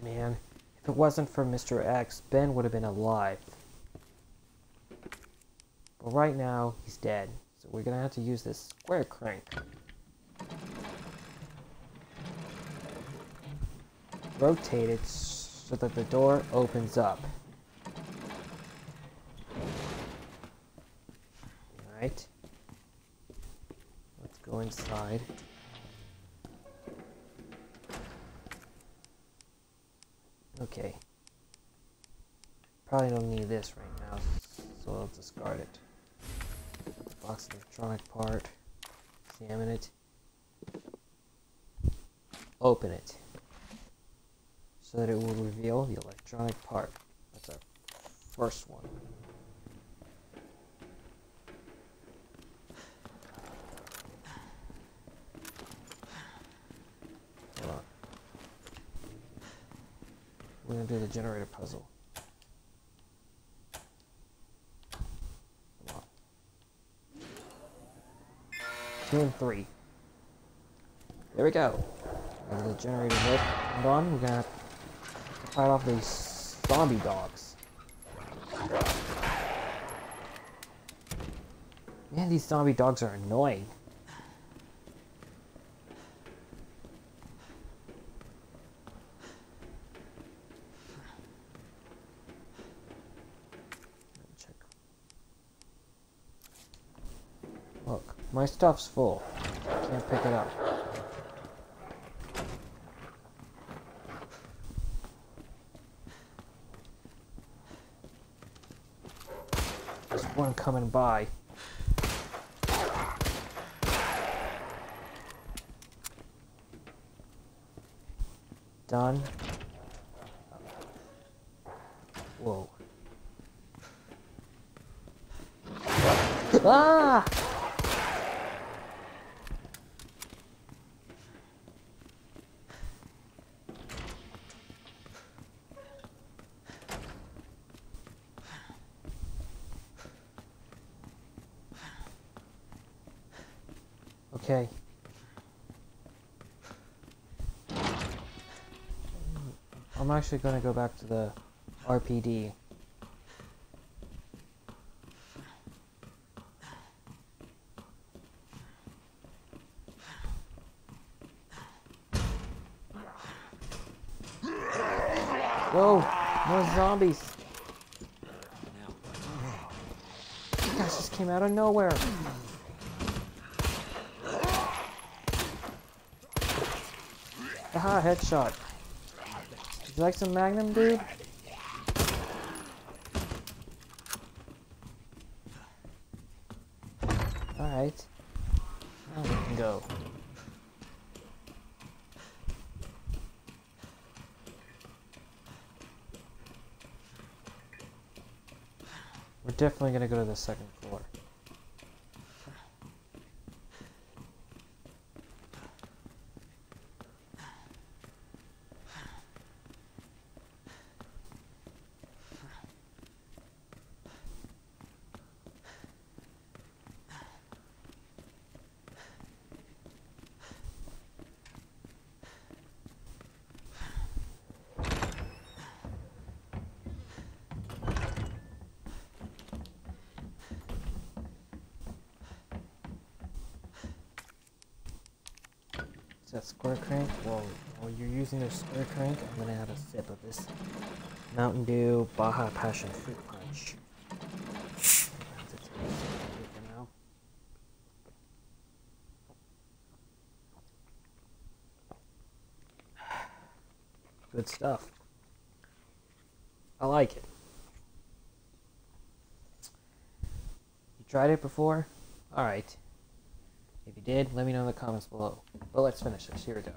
Man, if it wasn't for Mr. X, Ben would have been alive. But right now, he's dead. So we're gonna have to use this square crank. Rotate it so that the door opens up. Alright. Let's go inside. Okay. Probably don't need this right now, so I'll discard it. Box electronic part. Examine it. Open it. So that it will reveal the electronic part. That's our first one. Hold on. We're gonna do the generator puzzle. Come on. Two and three. There we go. The generator lit turned on. We're gonna fight off these zombie dogs. Man, these zombie dogs are annoying. Check. Look, my stuff's full. Can't pick it up. There's one coming by. Done. Whoa. Ah! Okay. I'm actually going to go back to the RPD. Whoa! More zombies! You guys just came out of nowhere! Aha, headshot. You like some Magnum, dude? Alright. Now we can go. We're definitely gonna go to the second floor. Is that square crank? Well, while you're using the square crank, I'm gonna have a sip of this Mountain Dew Baja Passion Fruit Punch. Good stuff. I like it. You tried it before? Alright. Did, let me know in the comments below. But let's finish this. Here we go.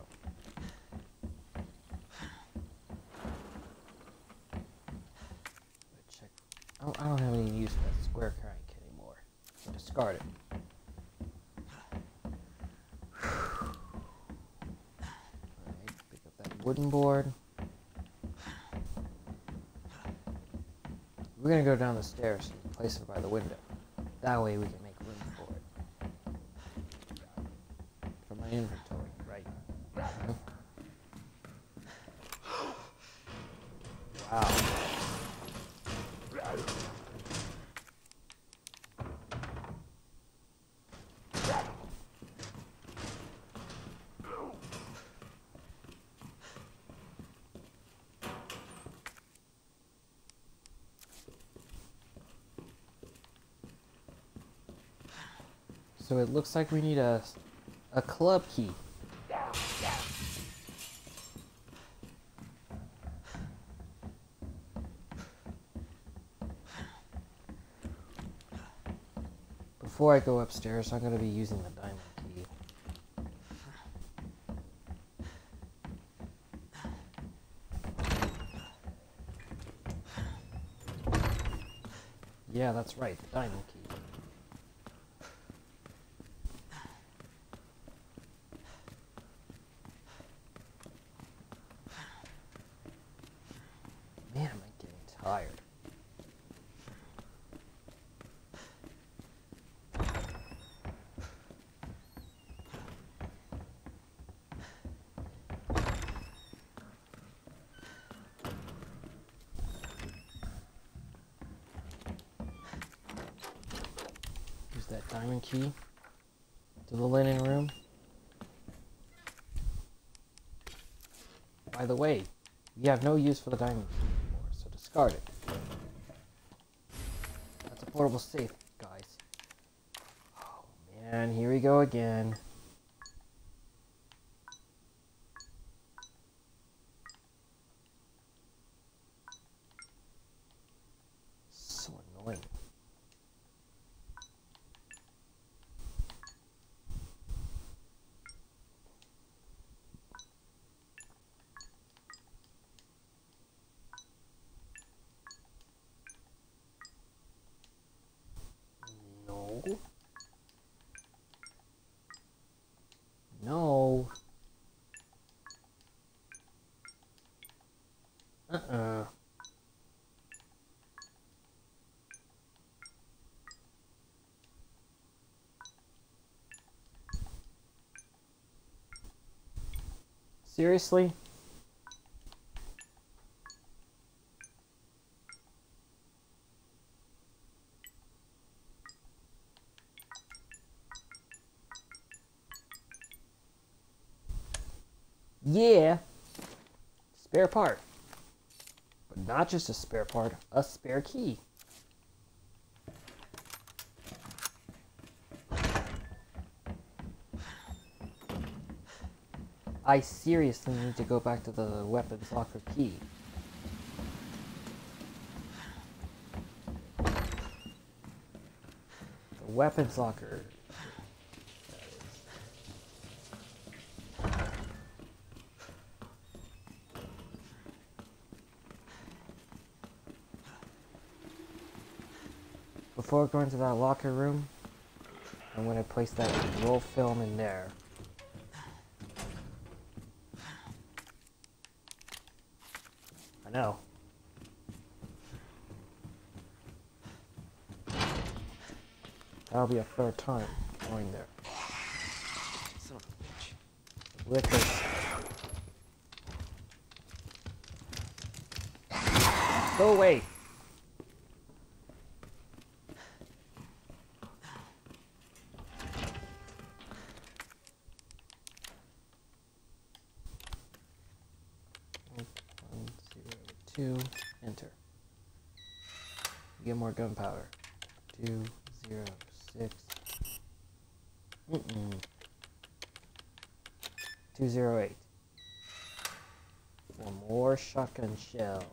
Check. I don't, have any use for that square crank anymore. So discard it. Alright, pick up that wooden board. We're gonna go down the stairs and place it by the window. That way we can it looks like we need a, a club key. Before I go upstairs, I'm going to be using the diamond key. Yeah, that's right, the diamond key. By the way, we have no use for the diamond key anymore, so discard it. That's a portable safe, guys. Oh man, here we go again. So annoying. No. No. Uh-uh. Seriously? Yeah. Spare part. But not just a spare part, a spare key. I seriously need to go back to the weapons locker key. The weapons locker. Before going to that locker room, I'm going to place that roll film in there. Know. That'll be a third time going there. Son of a bitch. With this. Go away! One, zero, two, enter. Get more gunpowder. Two, zero, six. Mm-mm. 208. For shells.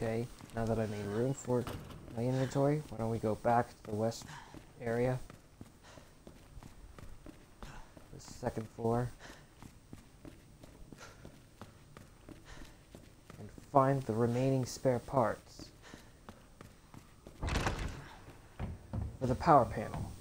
Okay, now that I made room for my inventory, why don't we go back to the west area? The second floor. And find the remaining spare parts. For the power panel.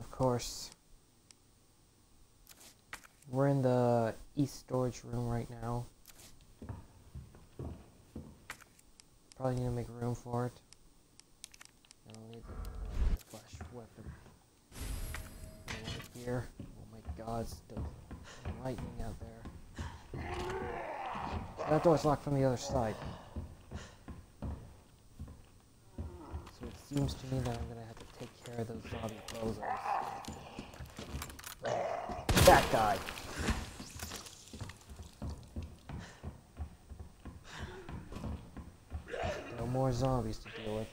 Of course. We're in the room right now. Probably need to make room for it. I don't need the, flash weapon. Right here. Oh my god, still lightning out there. That door's locked from the other side. So it seems to me that I'm gonna have to take care of those zombie. That guy! No more zombies to deal with.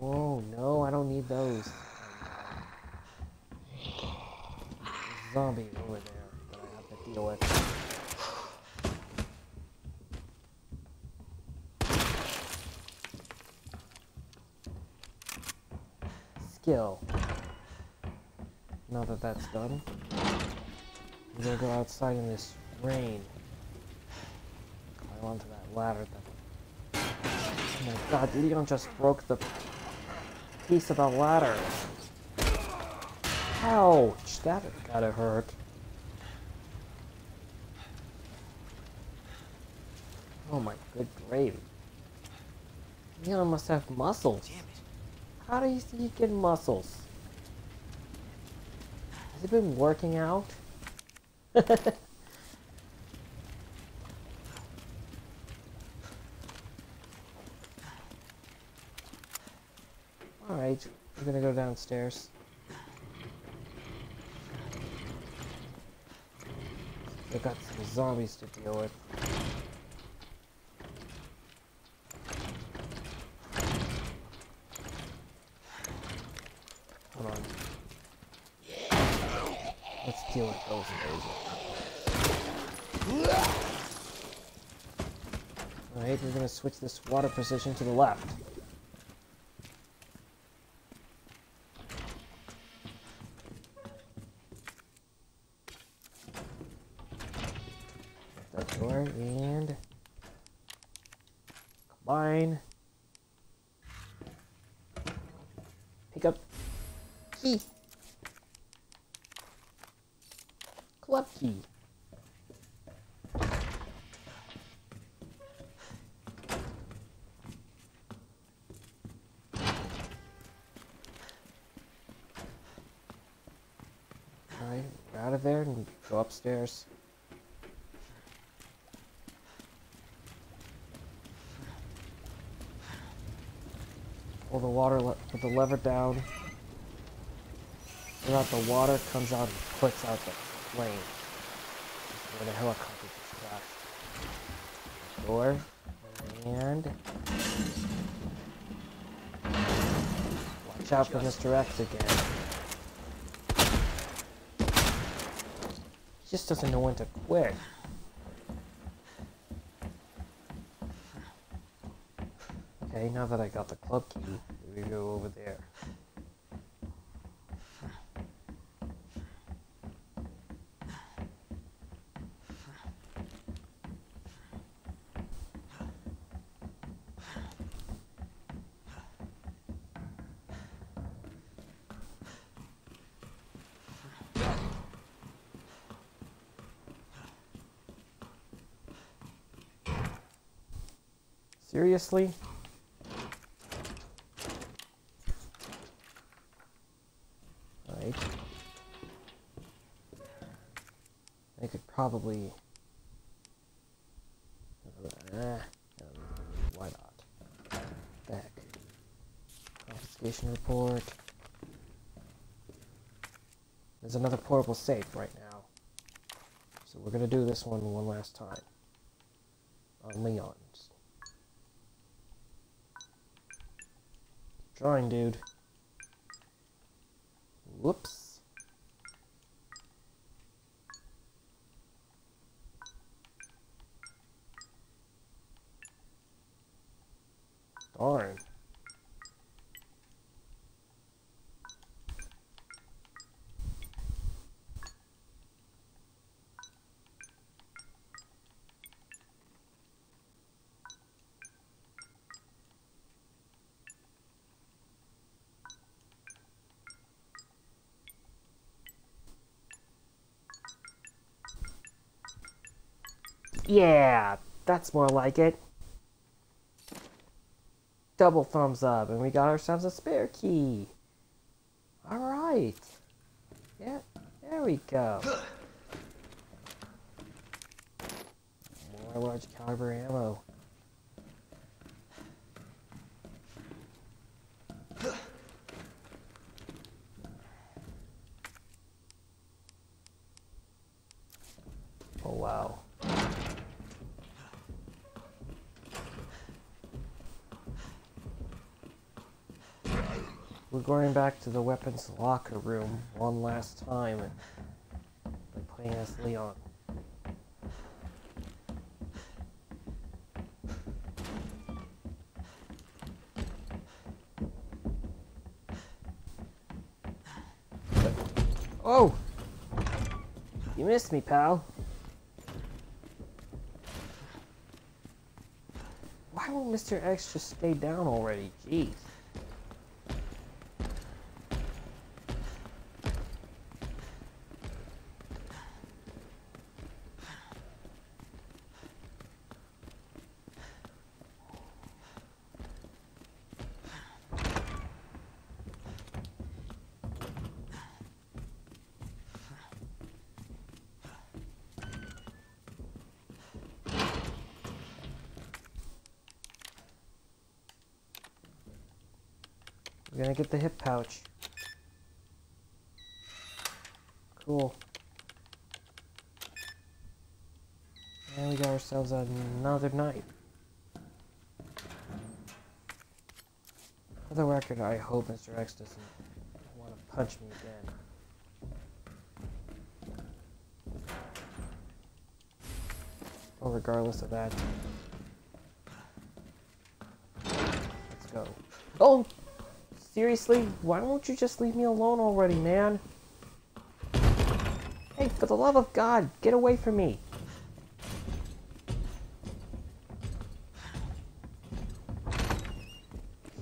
Oh no, I don't need those. Zombies over there that I have to deal with. Skill. Now that that's done, I'm gonna go outside in this rain. Climb onto that ladder that. Oh my god, Leon just broke the piece of the ladder. Ouch, that gotta hurt. Oh my good gravy. Leon must have muscles. How does he get muscles? Has he been working out? We're gonna go downstairs. We've got some zombies to deal with. Hold on. Let's deal with those first. Alright, we're gonna switch this water position to the left. That door and combine. Pick up key. Club key. Alright, we're out of there and go upstairs. Pull the water, put the lever down. So that the water comes out and puts out the flame. Where the helicopter just crashed. Door. And... Watch out for Mr. X again. Just doesn't know when to quit. Okay, now that I got the club key, we go over there. Right. I could probably. Uh, why not? Back. Confiscation report. There's another portable safe right now. So we're gonna do this one one last time. On Leon's. Drawing, dude. Whoops. Darn. Yeah, that's more like it. Double thumbs up, and we got ourselves a spare key. Alright. Yeah, there we go. More large caliber ammo. Oh wow. We're going back to the weapons locker room one last time and by playing as Leon. Oh! You missed me, pal. Why won't Mr. X just stay down already? Jeez. Get the hip pouch. Cool. And we got ourselves another knife. For the record, I hope Mr. X doesn't want to punch me again. Well, regardless of that, Seriously? Why won't you just leave me alone already, man? Hey, for the love of God, get away from me.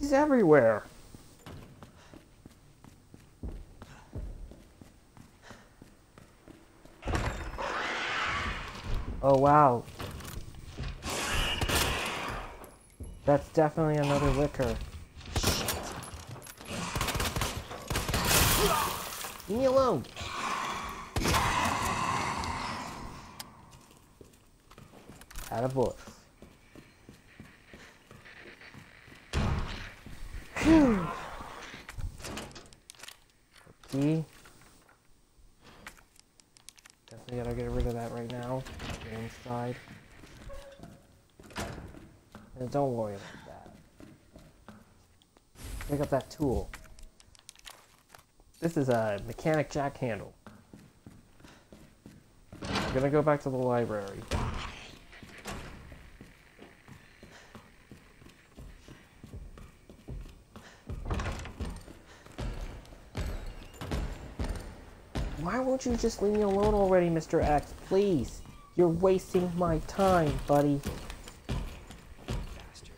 He's everywhere. Oh, wow. That's definitely another licker. Leave me alone. Out of bullets. Key. Definitely gotta get rid of that right now. Get inside. And don't worry about that. Pick up that tool. This is a mechanic jack handle. I'm gonna go back to the library. Why won't you just leave me alone already, Mr. X? Please. You're wasting my time, buddy. Bastard.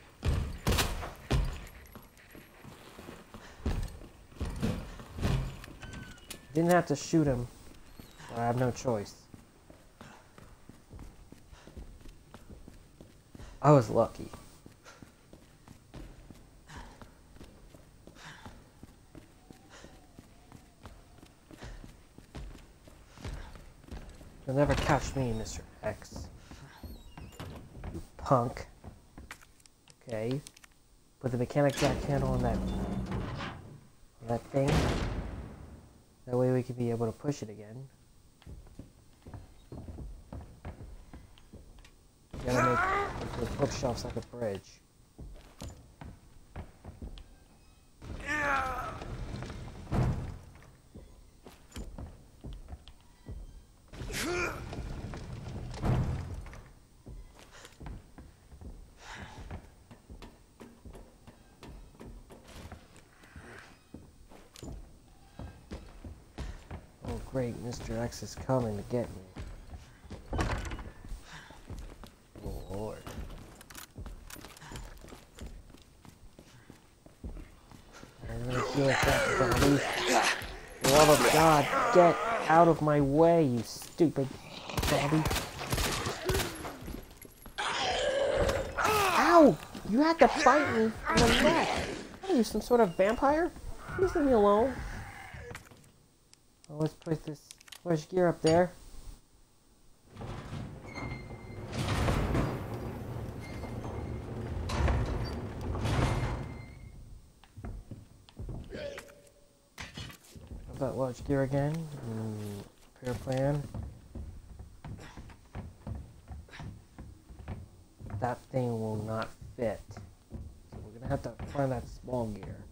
Didn't have to shoot him. I have no choice. I was lucky. You'll never catch me, Mr. X. You punk. Okay. Put the mechanic jack handle on that on that thing. That way we can be able to push it again. Gotta make ah! the bookshelves like a bridge. think Mr. X is coming to get me. Oh, Lord. I'm gonna love of God, get out of my way, you stupid body. Ow! You had to fight me in the neck. Are you some sort of vampire? Please leave me alone. Let's place this flush gear up there. That large gear again. Mm, repair plan. That thing will not fit. So we're gonna have to find that small gear.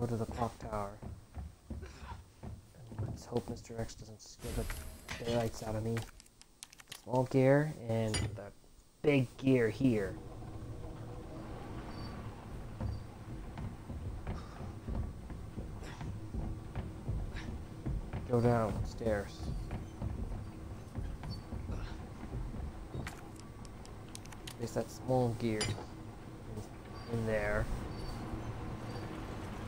Floor to the clock tower. And let's hope Mr. X doesn't scare the daylights out of me. Small gear and the big gear here. Go downstairs. Place that small gear in there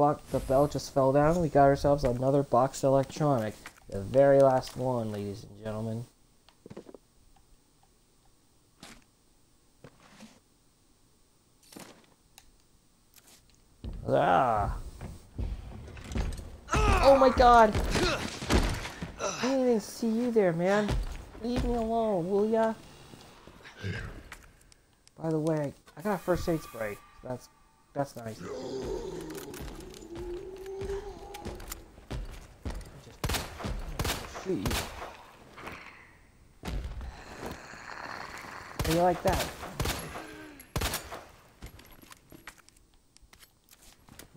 box, the bell just fell down, we got ourselves another box electronic. The very last one, ladies and gentlemen. Ah! Oh my god! I didn't even see you there, man. Leave me alone, will ya? By the way, I got a first aid spray. That's that's nice. Just shoot you. Like that?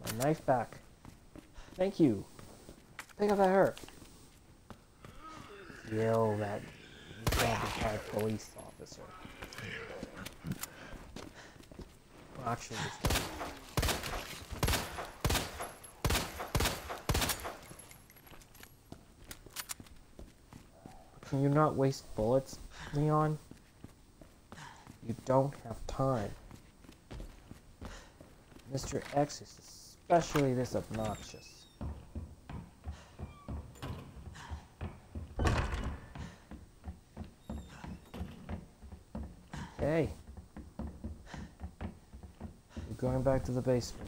My knife back. Thank you. Pick up that hurt. Kill that zombie police officer. Well, actually, Can you not waste bullets, Leon? You don't have time. Mr. X is especially this obnoxious. Hey. We're going back to the basement.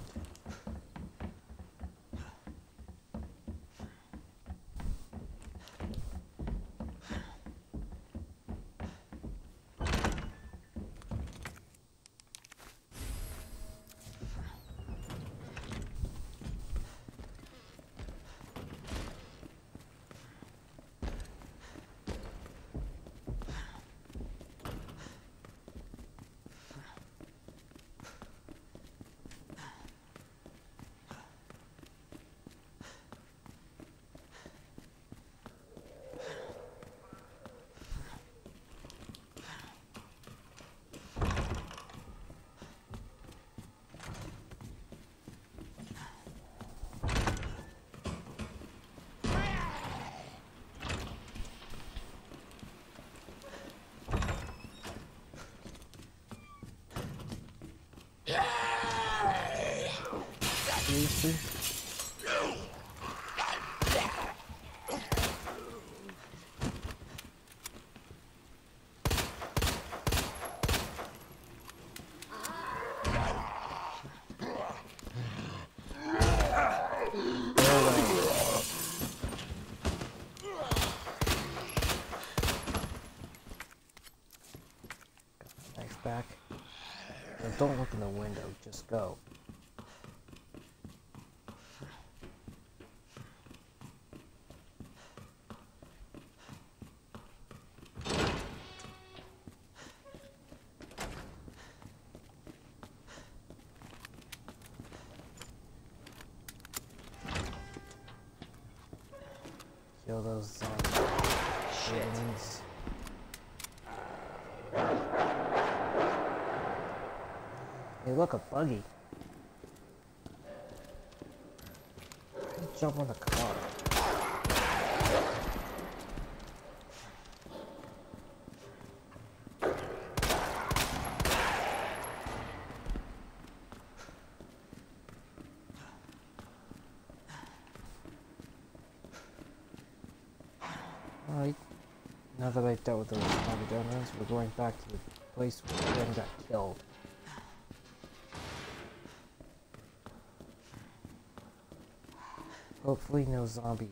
Seriously? Knife back. Now don't look in the window, just go. Kill those zombies. Shit. Aliens. Hey, look, a buggy. Jump on the car. Alright. Now that I've dealt with those Armageddons, we're going back to the place where Glenn got killed. Hopefully no zombie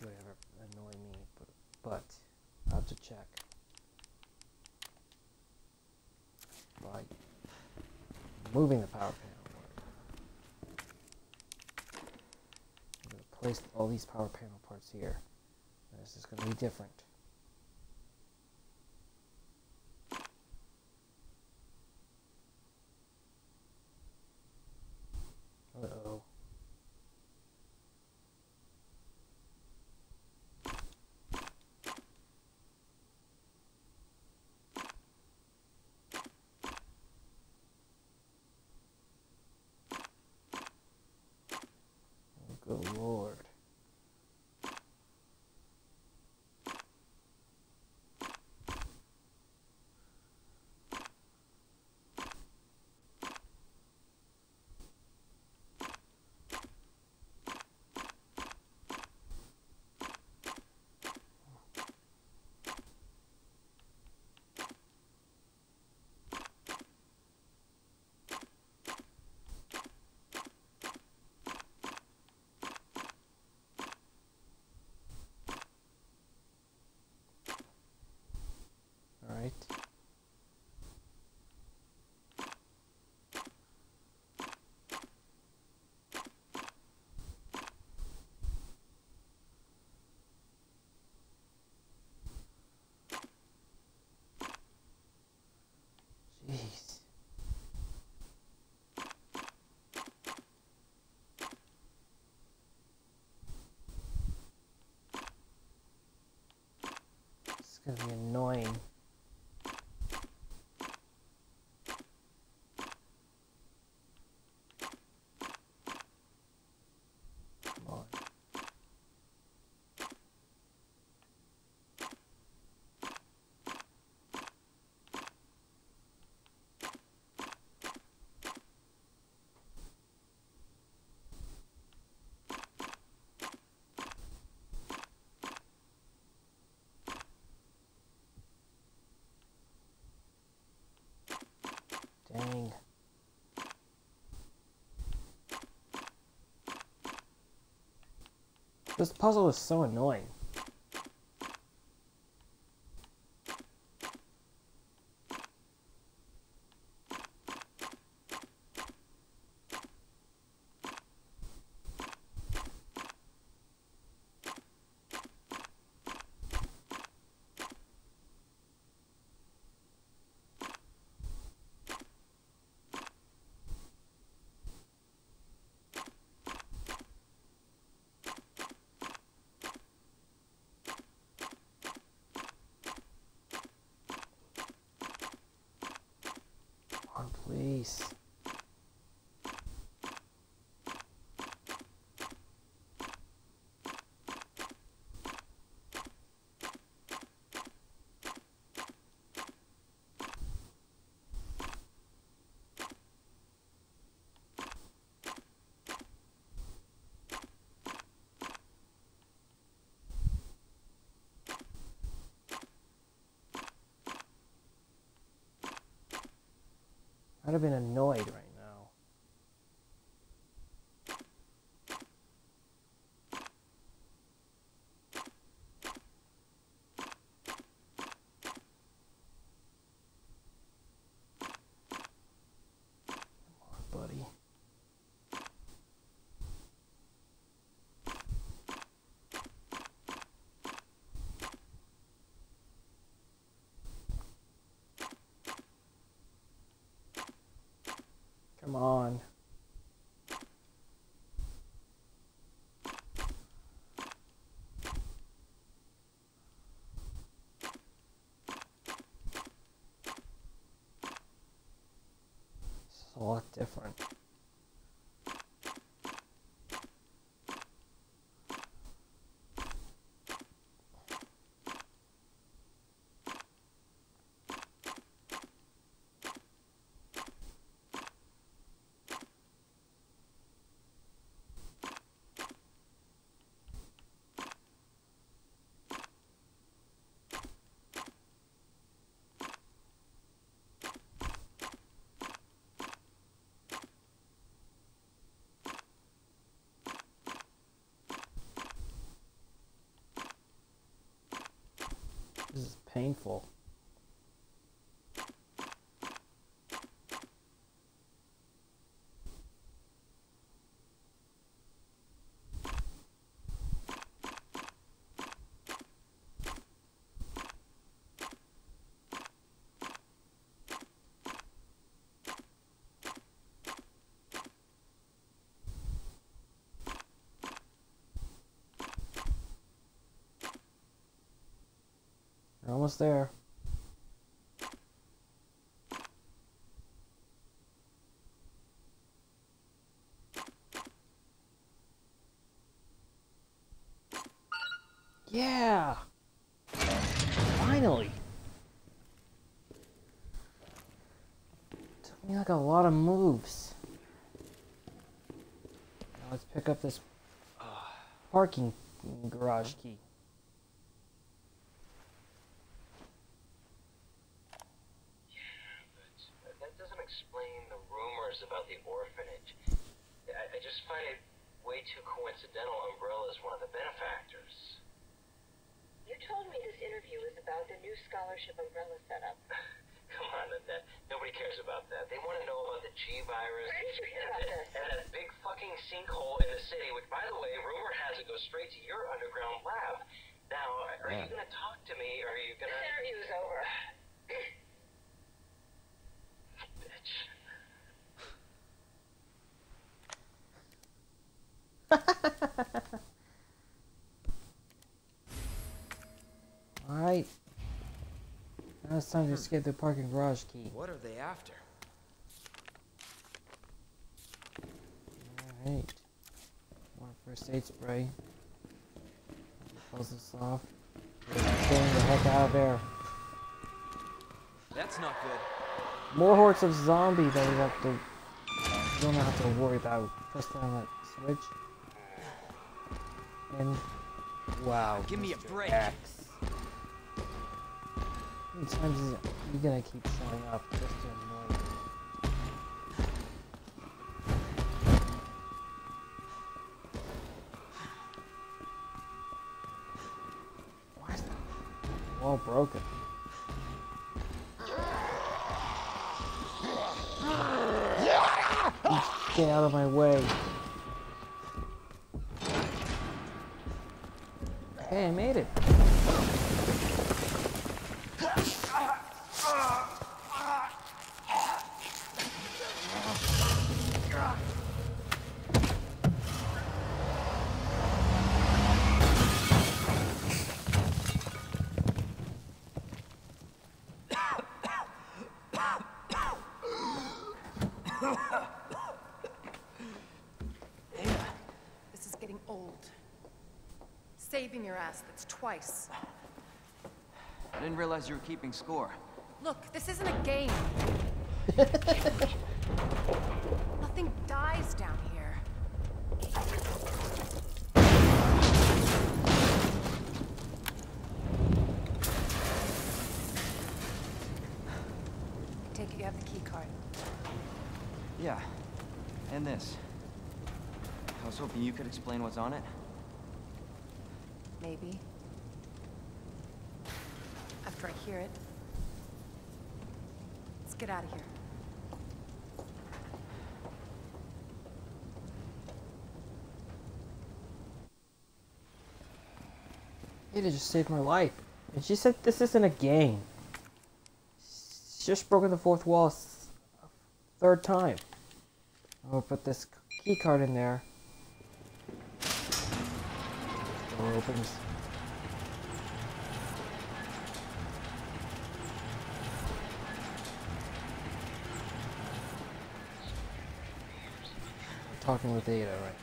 would ever annoy me, but, but I'll have to check. By moving the power panel. I'm going to place all these power panel parts here. This is going to be different. Uh-oh. Oh, Good lord. Alright. Jeez. It's gonna be annoying. Come on. Dang. This puzzle is so annoying. Come on, please. I'd have been annoyed right now. Come on, buddy. Come on. It's a lot different. This is painful. We're almost there. Yeah! Finally! Took me like a lot of moves. Now let's pick up this uh, parking garage key. But that doesn't explain the rumors about the orphanage. I, I just find it way too coincidental Umbrella's one of the benefactors. You told me this interview was about the new scholarship umbrella setup. Come on, Annette. Nobody cares about that. They want to know about the G virus. Where did you hear and about that, this? And that big fucking sinkhole in the city, which, by the way, rumor has it goes straight to your underground lab. Now, are you Yeah. going to talk to me, or are you going This to... interview is over. Bitch. Alright. Now it's time to escape the parking garage key. What are they after? Alright. One first aid spray. Close this off. Getting the heck out of there. That's not good. More hordes of zombies that we have to. You don't have to worry about. Press down that switch. And. Wow. Give me a break. X. Many times is you gonna keep showing up just to annoy me? Why is the wall broken? Get out of my way. Hey, I made it. This is getting old. Saving your ass, that's twice. I didn't realize you were keeping score. Look, this isn't a game. Nothing dies down here. Take it you have the key card. Yeah. And this. I was hoping you could explain what's on it. Maybe. After I hear it. Let's get out of here. Just saved my life. And she said this isn't a game. She's just broken the fourth wall a third time. I'm gonna put this key card in there. Door opens. Talking with Ada right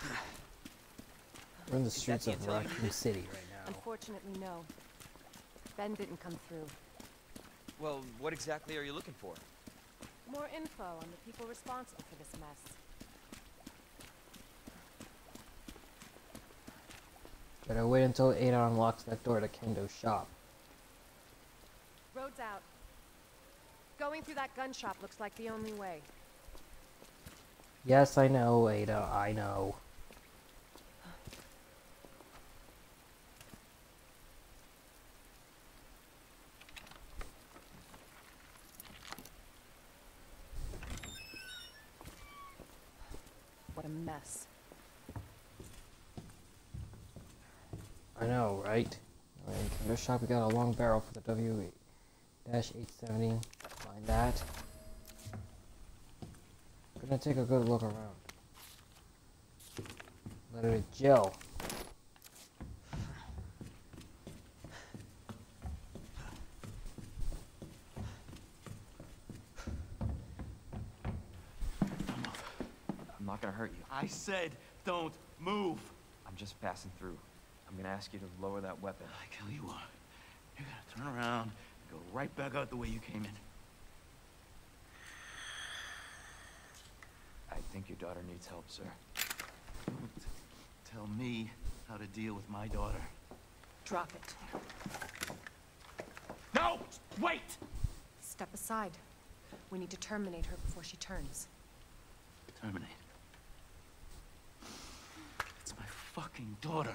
now. We're in the streets of Raccoon City right now. Unfortunately, no. Ben didn't come through. Well, what exactly are you looking for? More info on the people responsible for this mess. Better wait until Ada unlocks that door to Kendo's shop. Road's out. Going through that gun shop looks like the only way. Yes, I know, Ada, I know. What a mess. I know, right? Alright, Kendo's shop, we got a long barrel for the W-870. Find that. Gonna take a good look around. Let it gel I'm not gonna hurt you. I said don't move. I'm just passing through. I'm gonna ask you to lower that weapon. I tell you what, you're gonna turn around and go right back out the way you came in. I think your daughter needs help, sir. Don't tell me how to deal with my daughter. Drop it. No! Wait! Step aside. We need to terminate her before she turns. Terminate. It's my fucking daughter.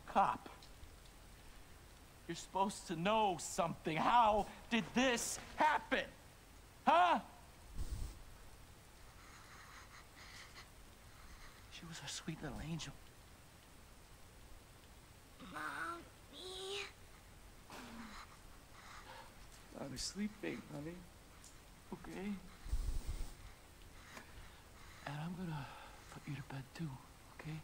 cop. You're supposed to know something. How did this happen? Huh? She was our sweet little angel. Mommy. I was sleeping, honey. Okay? And I'm gonna put you to bed too, okay?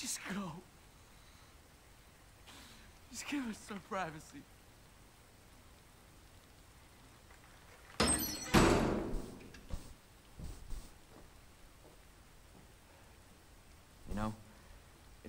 Just go. Just give us some privacy. You know,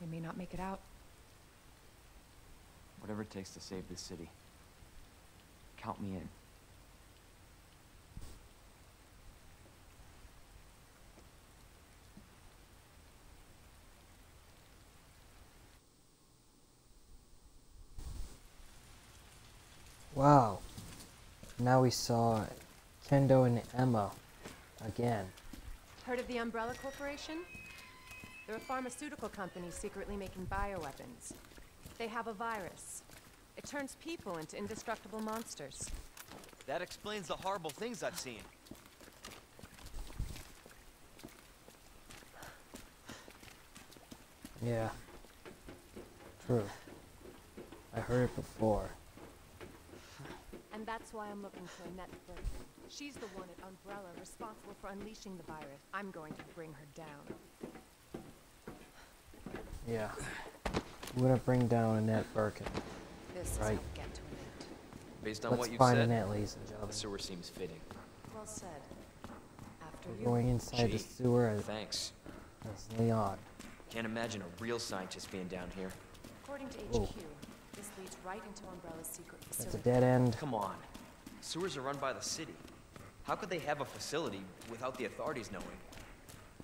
We may not make it out. Whatever it takes to save this city. Count me in. Wow. Now we saw Kendo and Emma again. Heard of the Umbrella Corporation? They're a pharmaceutical company secretly making bioweapons. They have a virus. It turns people into indestructible monsters. That explains the horrible things I've seen. Yeah. True. I heard it before. And that's why I'm looking for Annette Burke. She's the one at Umbrella responsible for unleashing the virus. I'm going to bring her down. Yeah. We're gonna bring down Annette Birkin. This is Right. how we get to Annette. Based on Let's what you've find said, Annette, ladies and the sewer seems fitting. Well said. After We're you. going inside the sewer as, Thanks. as Leon. Can't imagine a real scientist being down here. According to HQ, Whoa. this leads right into Umbrella's secret That's a facility. dead end. Come on. Sewers are run by the city. How could they have a facility without the authorities knowing?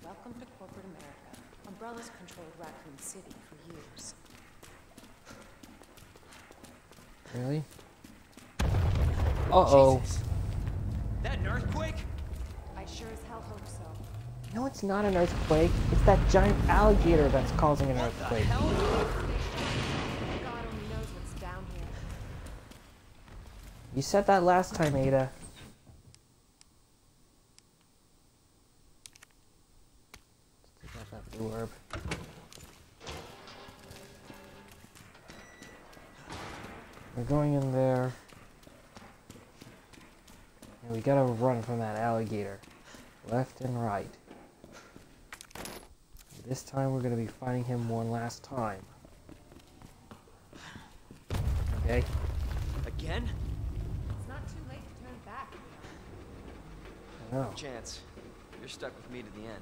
Welcome to corporate America. Umbrella's controlled Raccoon City for years. Really? Uh-oh. Jesus. That an earthquake? I sure as hell hope so. No, it's not an earthquake. It's that giant alligator that's causing an What the earthquake. hell? God only knows what's down here. You said that last time, Ada. Let's take out that blue herb. We're going in there. And we gotta run from that alligator. Left and right. This time we're gonna be fighting him one last time. Okay? Again? It's not too late to turn back. I know. Chance. You're stuck with me to the end.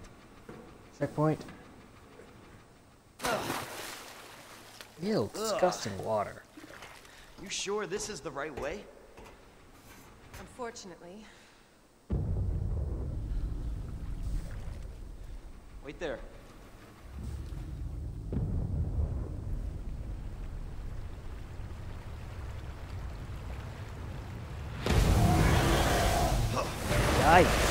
Checkpoint. Ew, disgusting water. You sure this is the right way? Unfortunately, Wait there. Yikes.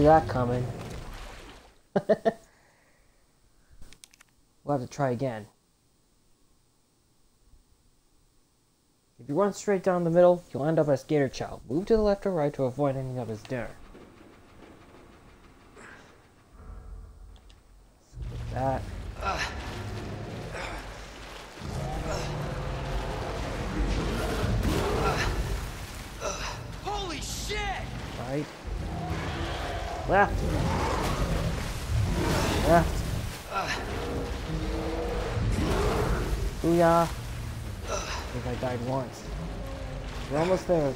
See that coming. we'll have to try again. If you run straight down the middle, you'll end up as Gator Chow. Move to the left or right to avoid ending up as dinner. That. Holy shit! Right. Left. Left. Booyah. I think I died once. We're almost there.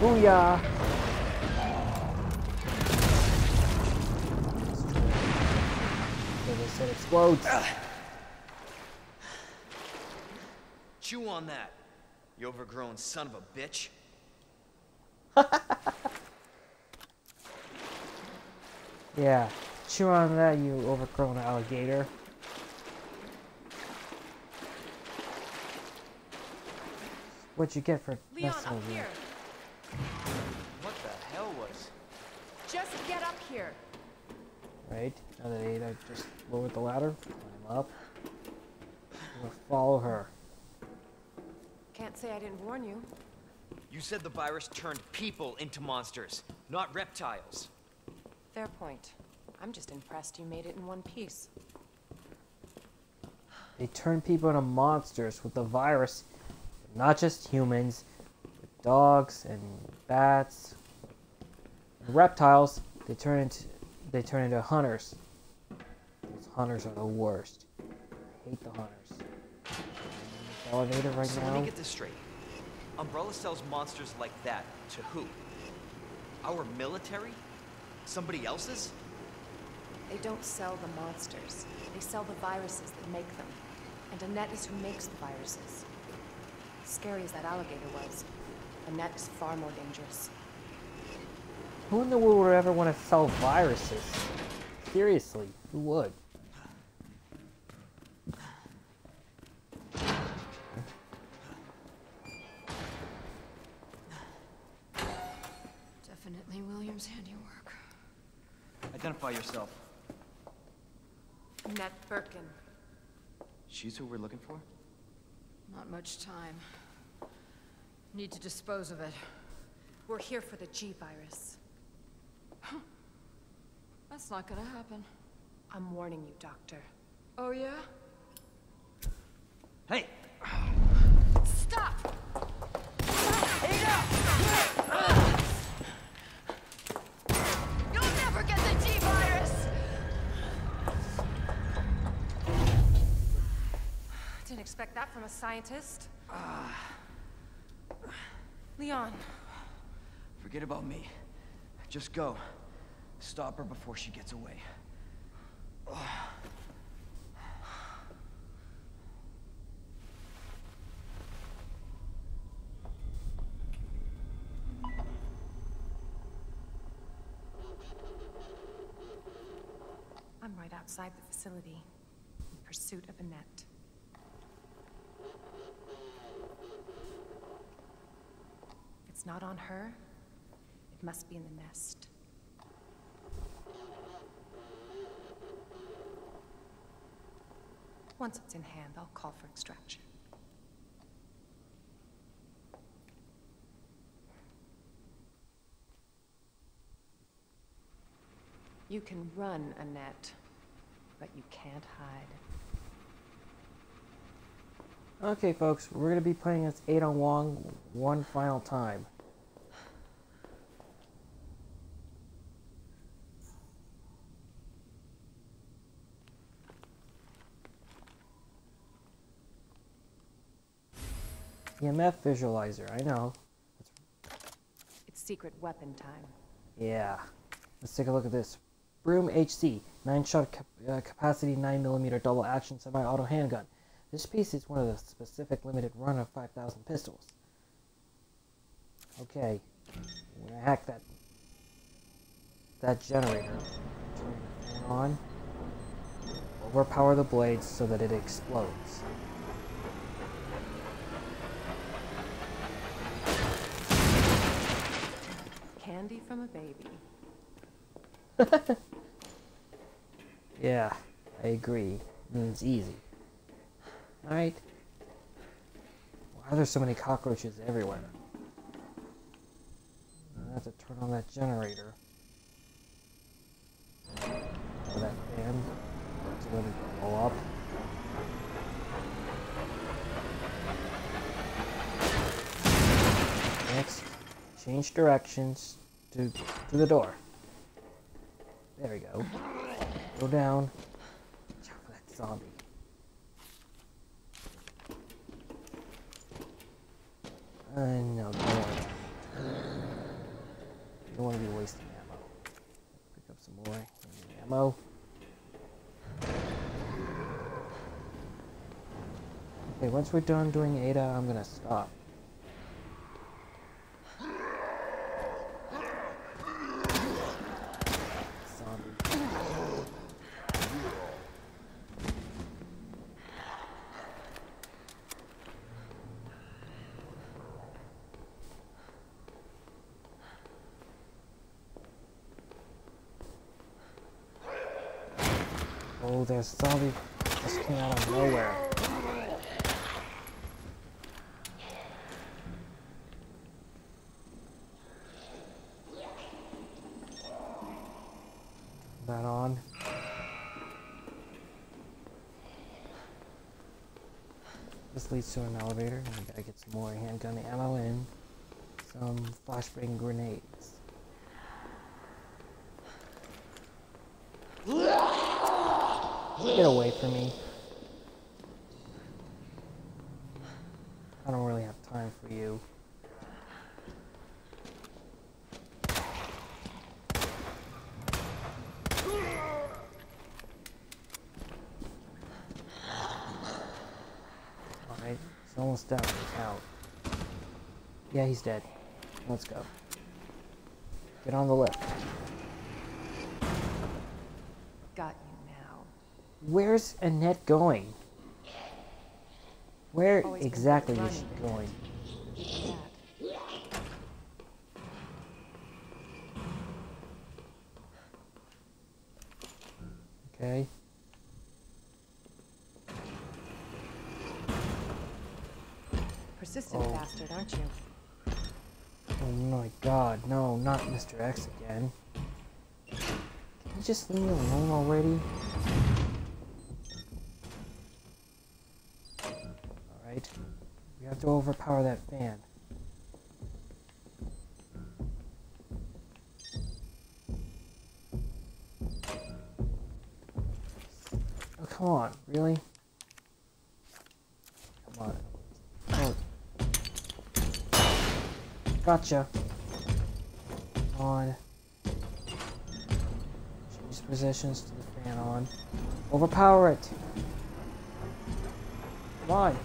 Booyah. They said explodes. Chew on that, you overgrown son of a bitch. Yeah. Chew on that, you overgrown alligator. What'd you get for Leon, messing up here! What the hell was? Just get up here! Right? Now that I just lowered the ladder, climb up. I'm gonna follow her. Can't say I didn't warn you. You said the virus turned people into monsters, not reptiles. Fair point. I'm just impressed you made it in one piece. They turn people into monsters with the virus. Not just humans, with dogs and bats. And reptiles, they turn into they turn into hunters. Those hunters are the worst. I hate the hunters. Elevator right so now. let me get this straight. Umbrella sells monsters like that to who? Our military? Somebody else's? They don't sell the monsters. They sell the viruses that make them. And Annette is who makes the viruses. Scary as that alligator was, Annette is far more dangerous. Who in the world would ever want to sell viruses? Seriously, who would? Identify yourself. Annette Birkin. She's who we're looking for? Not much time. Need to dispose of it. We're here for the G-Virus. That's not gonna happen. I'm warning you, Doctor. Oh, yeah? Hey! Stop! You'll expect that from a scientist. Ah Leon, Forget about me. Just go. Stop her before she gets away. I'm right outside the facility, in pursuit of Annette. If it's not on her, it must be in the nest. Once it's in hand, I'll call for extraction. You can run, Annette, but you can't hide. Okay, folks, we're gonna be playing as Ada Wong one final time. EMF visualizer, I know. It's secret weapon time. Yeah. Let's take a look at this. Broom HC, 9 shot cap- uh, capacity 9mm double action semi auto handgun. This piece is one of the specific limited run of 5,000 pistols. Okay, I'm gonna hack that that generator. Turn it on. Overpower the blades so that it explodes. Candy from a baby. Yeah, I agree. Means easy. Alright. Why are there so many cockroaches everywhere? I have to turn on that generator. Or that fan. To let it blow up. Next, change directions to to the door. There we go. Go down. That zombie. I know, don't want You don't want to be wasting ammo. Pick up some more ammo. Okay, once we're done doing Ada, I'm gonna stop. Zombie. Oh, there's zombie just came out of nowhere. That on. This leads to an elevator, we gotta get some more handgun ammo and some flashbang grenades. From me. I don't really have time for you. Alright, it's almost down. Look out. Yeah, he's dead. Let's go. Get on the lift. Where's Annette going? Where exactly is she going? Okay. Persistent oh. bastard, aren't you? Oh my god, no, not Mr. X again. Can you just leave me alone? Gotcha. On. Change positions to the fan on. Overpower it. Come on.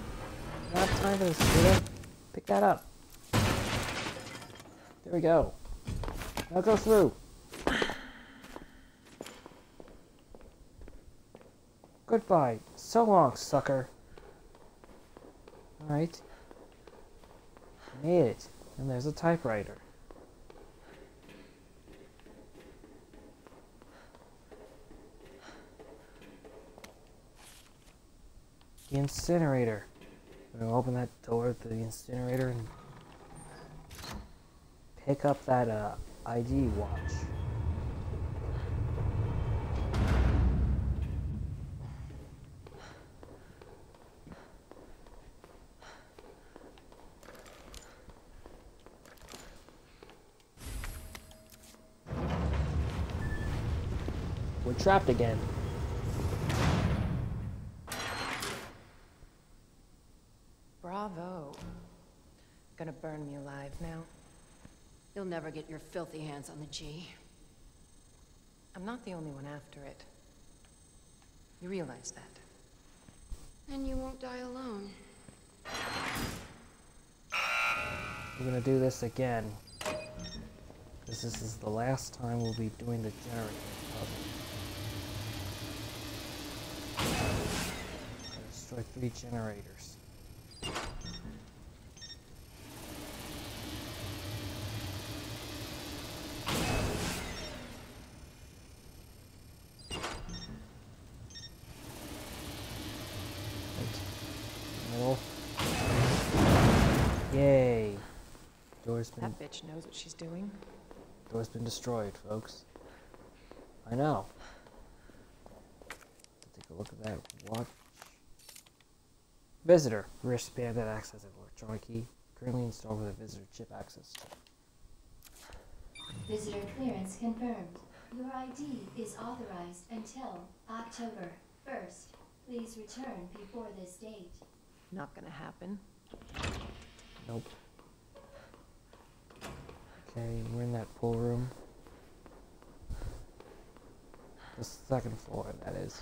Don't time for this. Pick that up. There we go. Now go through. Goodbye. So long, sucker. Alright. Made it. And there's a typewriter. The incinerator. I'm gonna open that door to the incinerator and pick up that uh, ID watch. Trapped again. Bravo. Gonna burn me alive now. You'll never get your filthy hands on the G. I'm not the only one after it. You realize that? And you won't die alone. We're gonna do this again. Because this is the last time we'll be doing the generator Three generators. Yay! Door's been That bitch knows what she's doing. door's been destroyed, folks. I know. Take a look at that watch. Visitor. Wristband that acts as an electronic key. Currently installed with a visitor chip access. Visitor clearance confirmed. Your ID is authorized until October 1st. Please return before this date. Not gonna happen. Nope. Okay, we're in that pool room. The second floor, that is.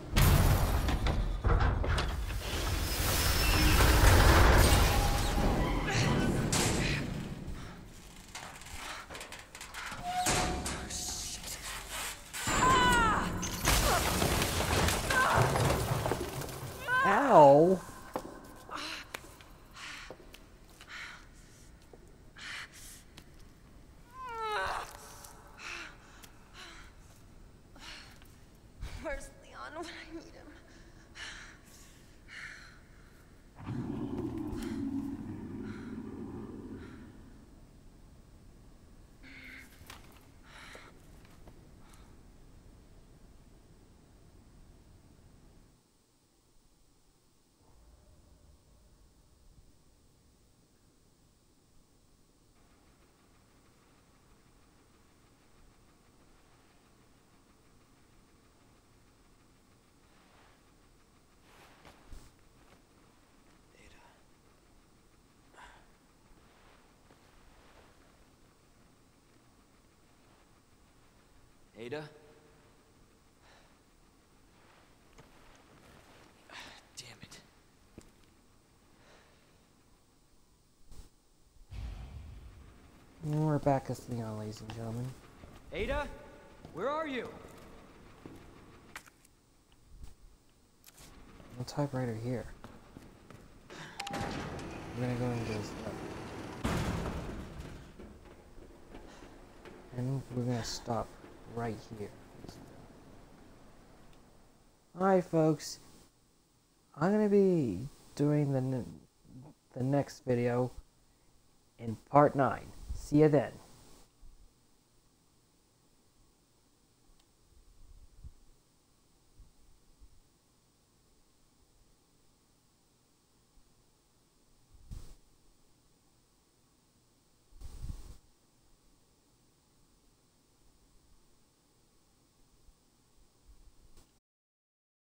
Ada? Damn it. We're back at Leon, ladies and gentlemen. Ada? Where are you? The typewriter here. We're gonna go into this. And we're gonna stop right here. Alright, folks. I'm gonna be doing the, the next video in part 9. See you then.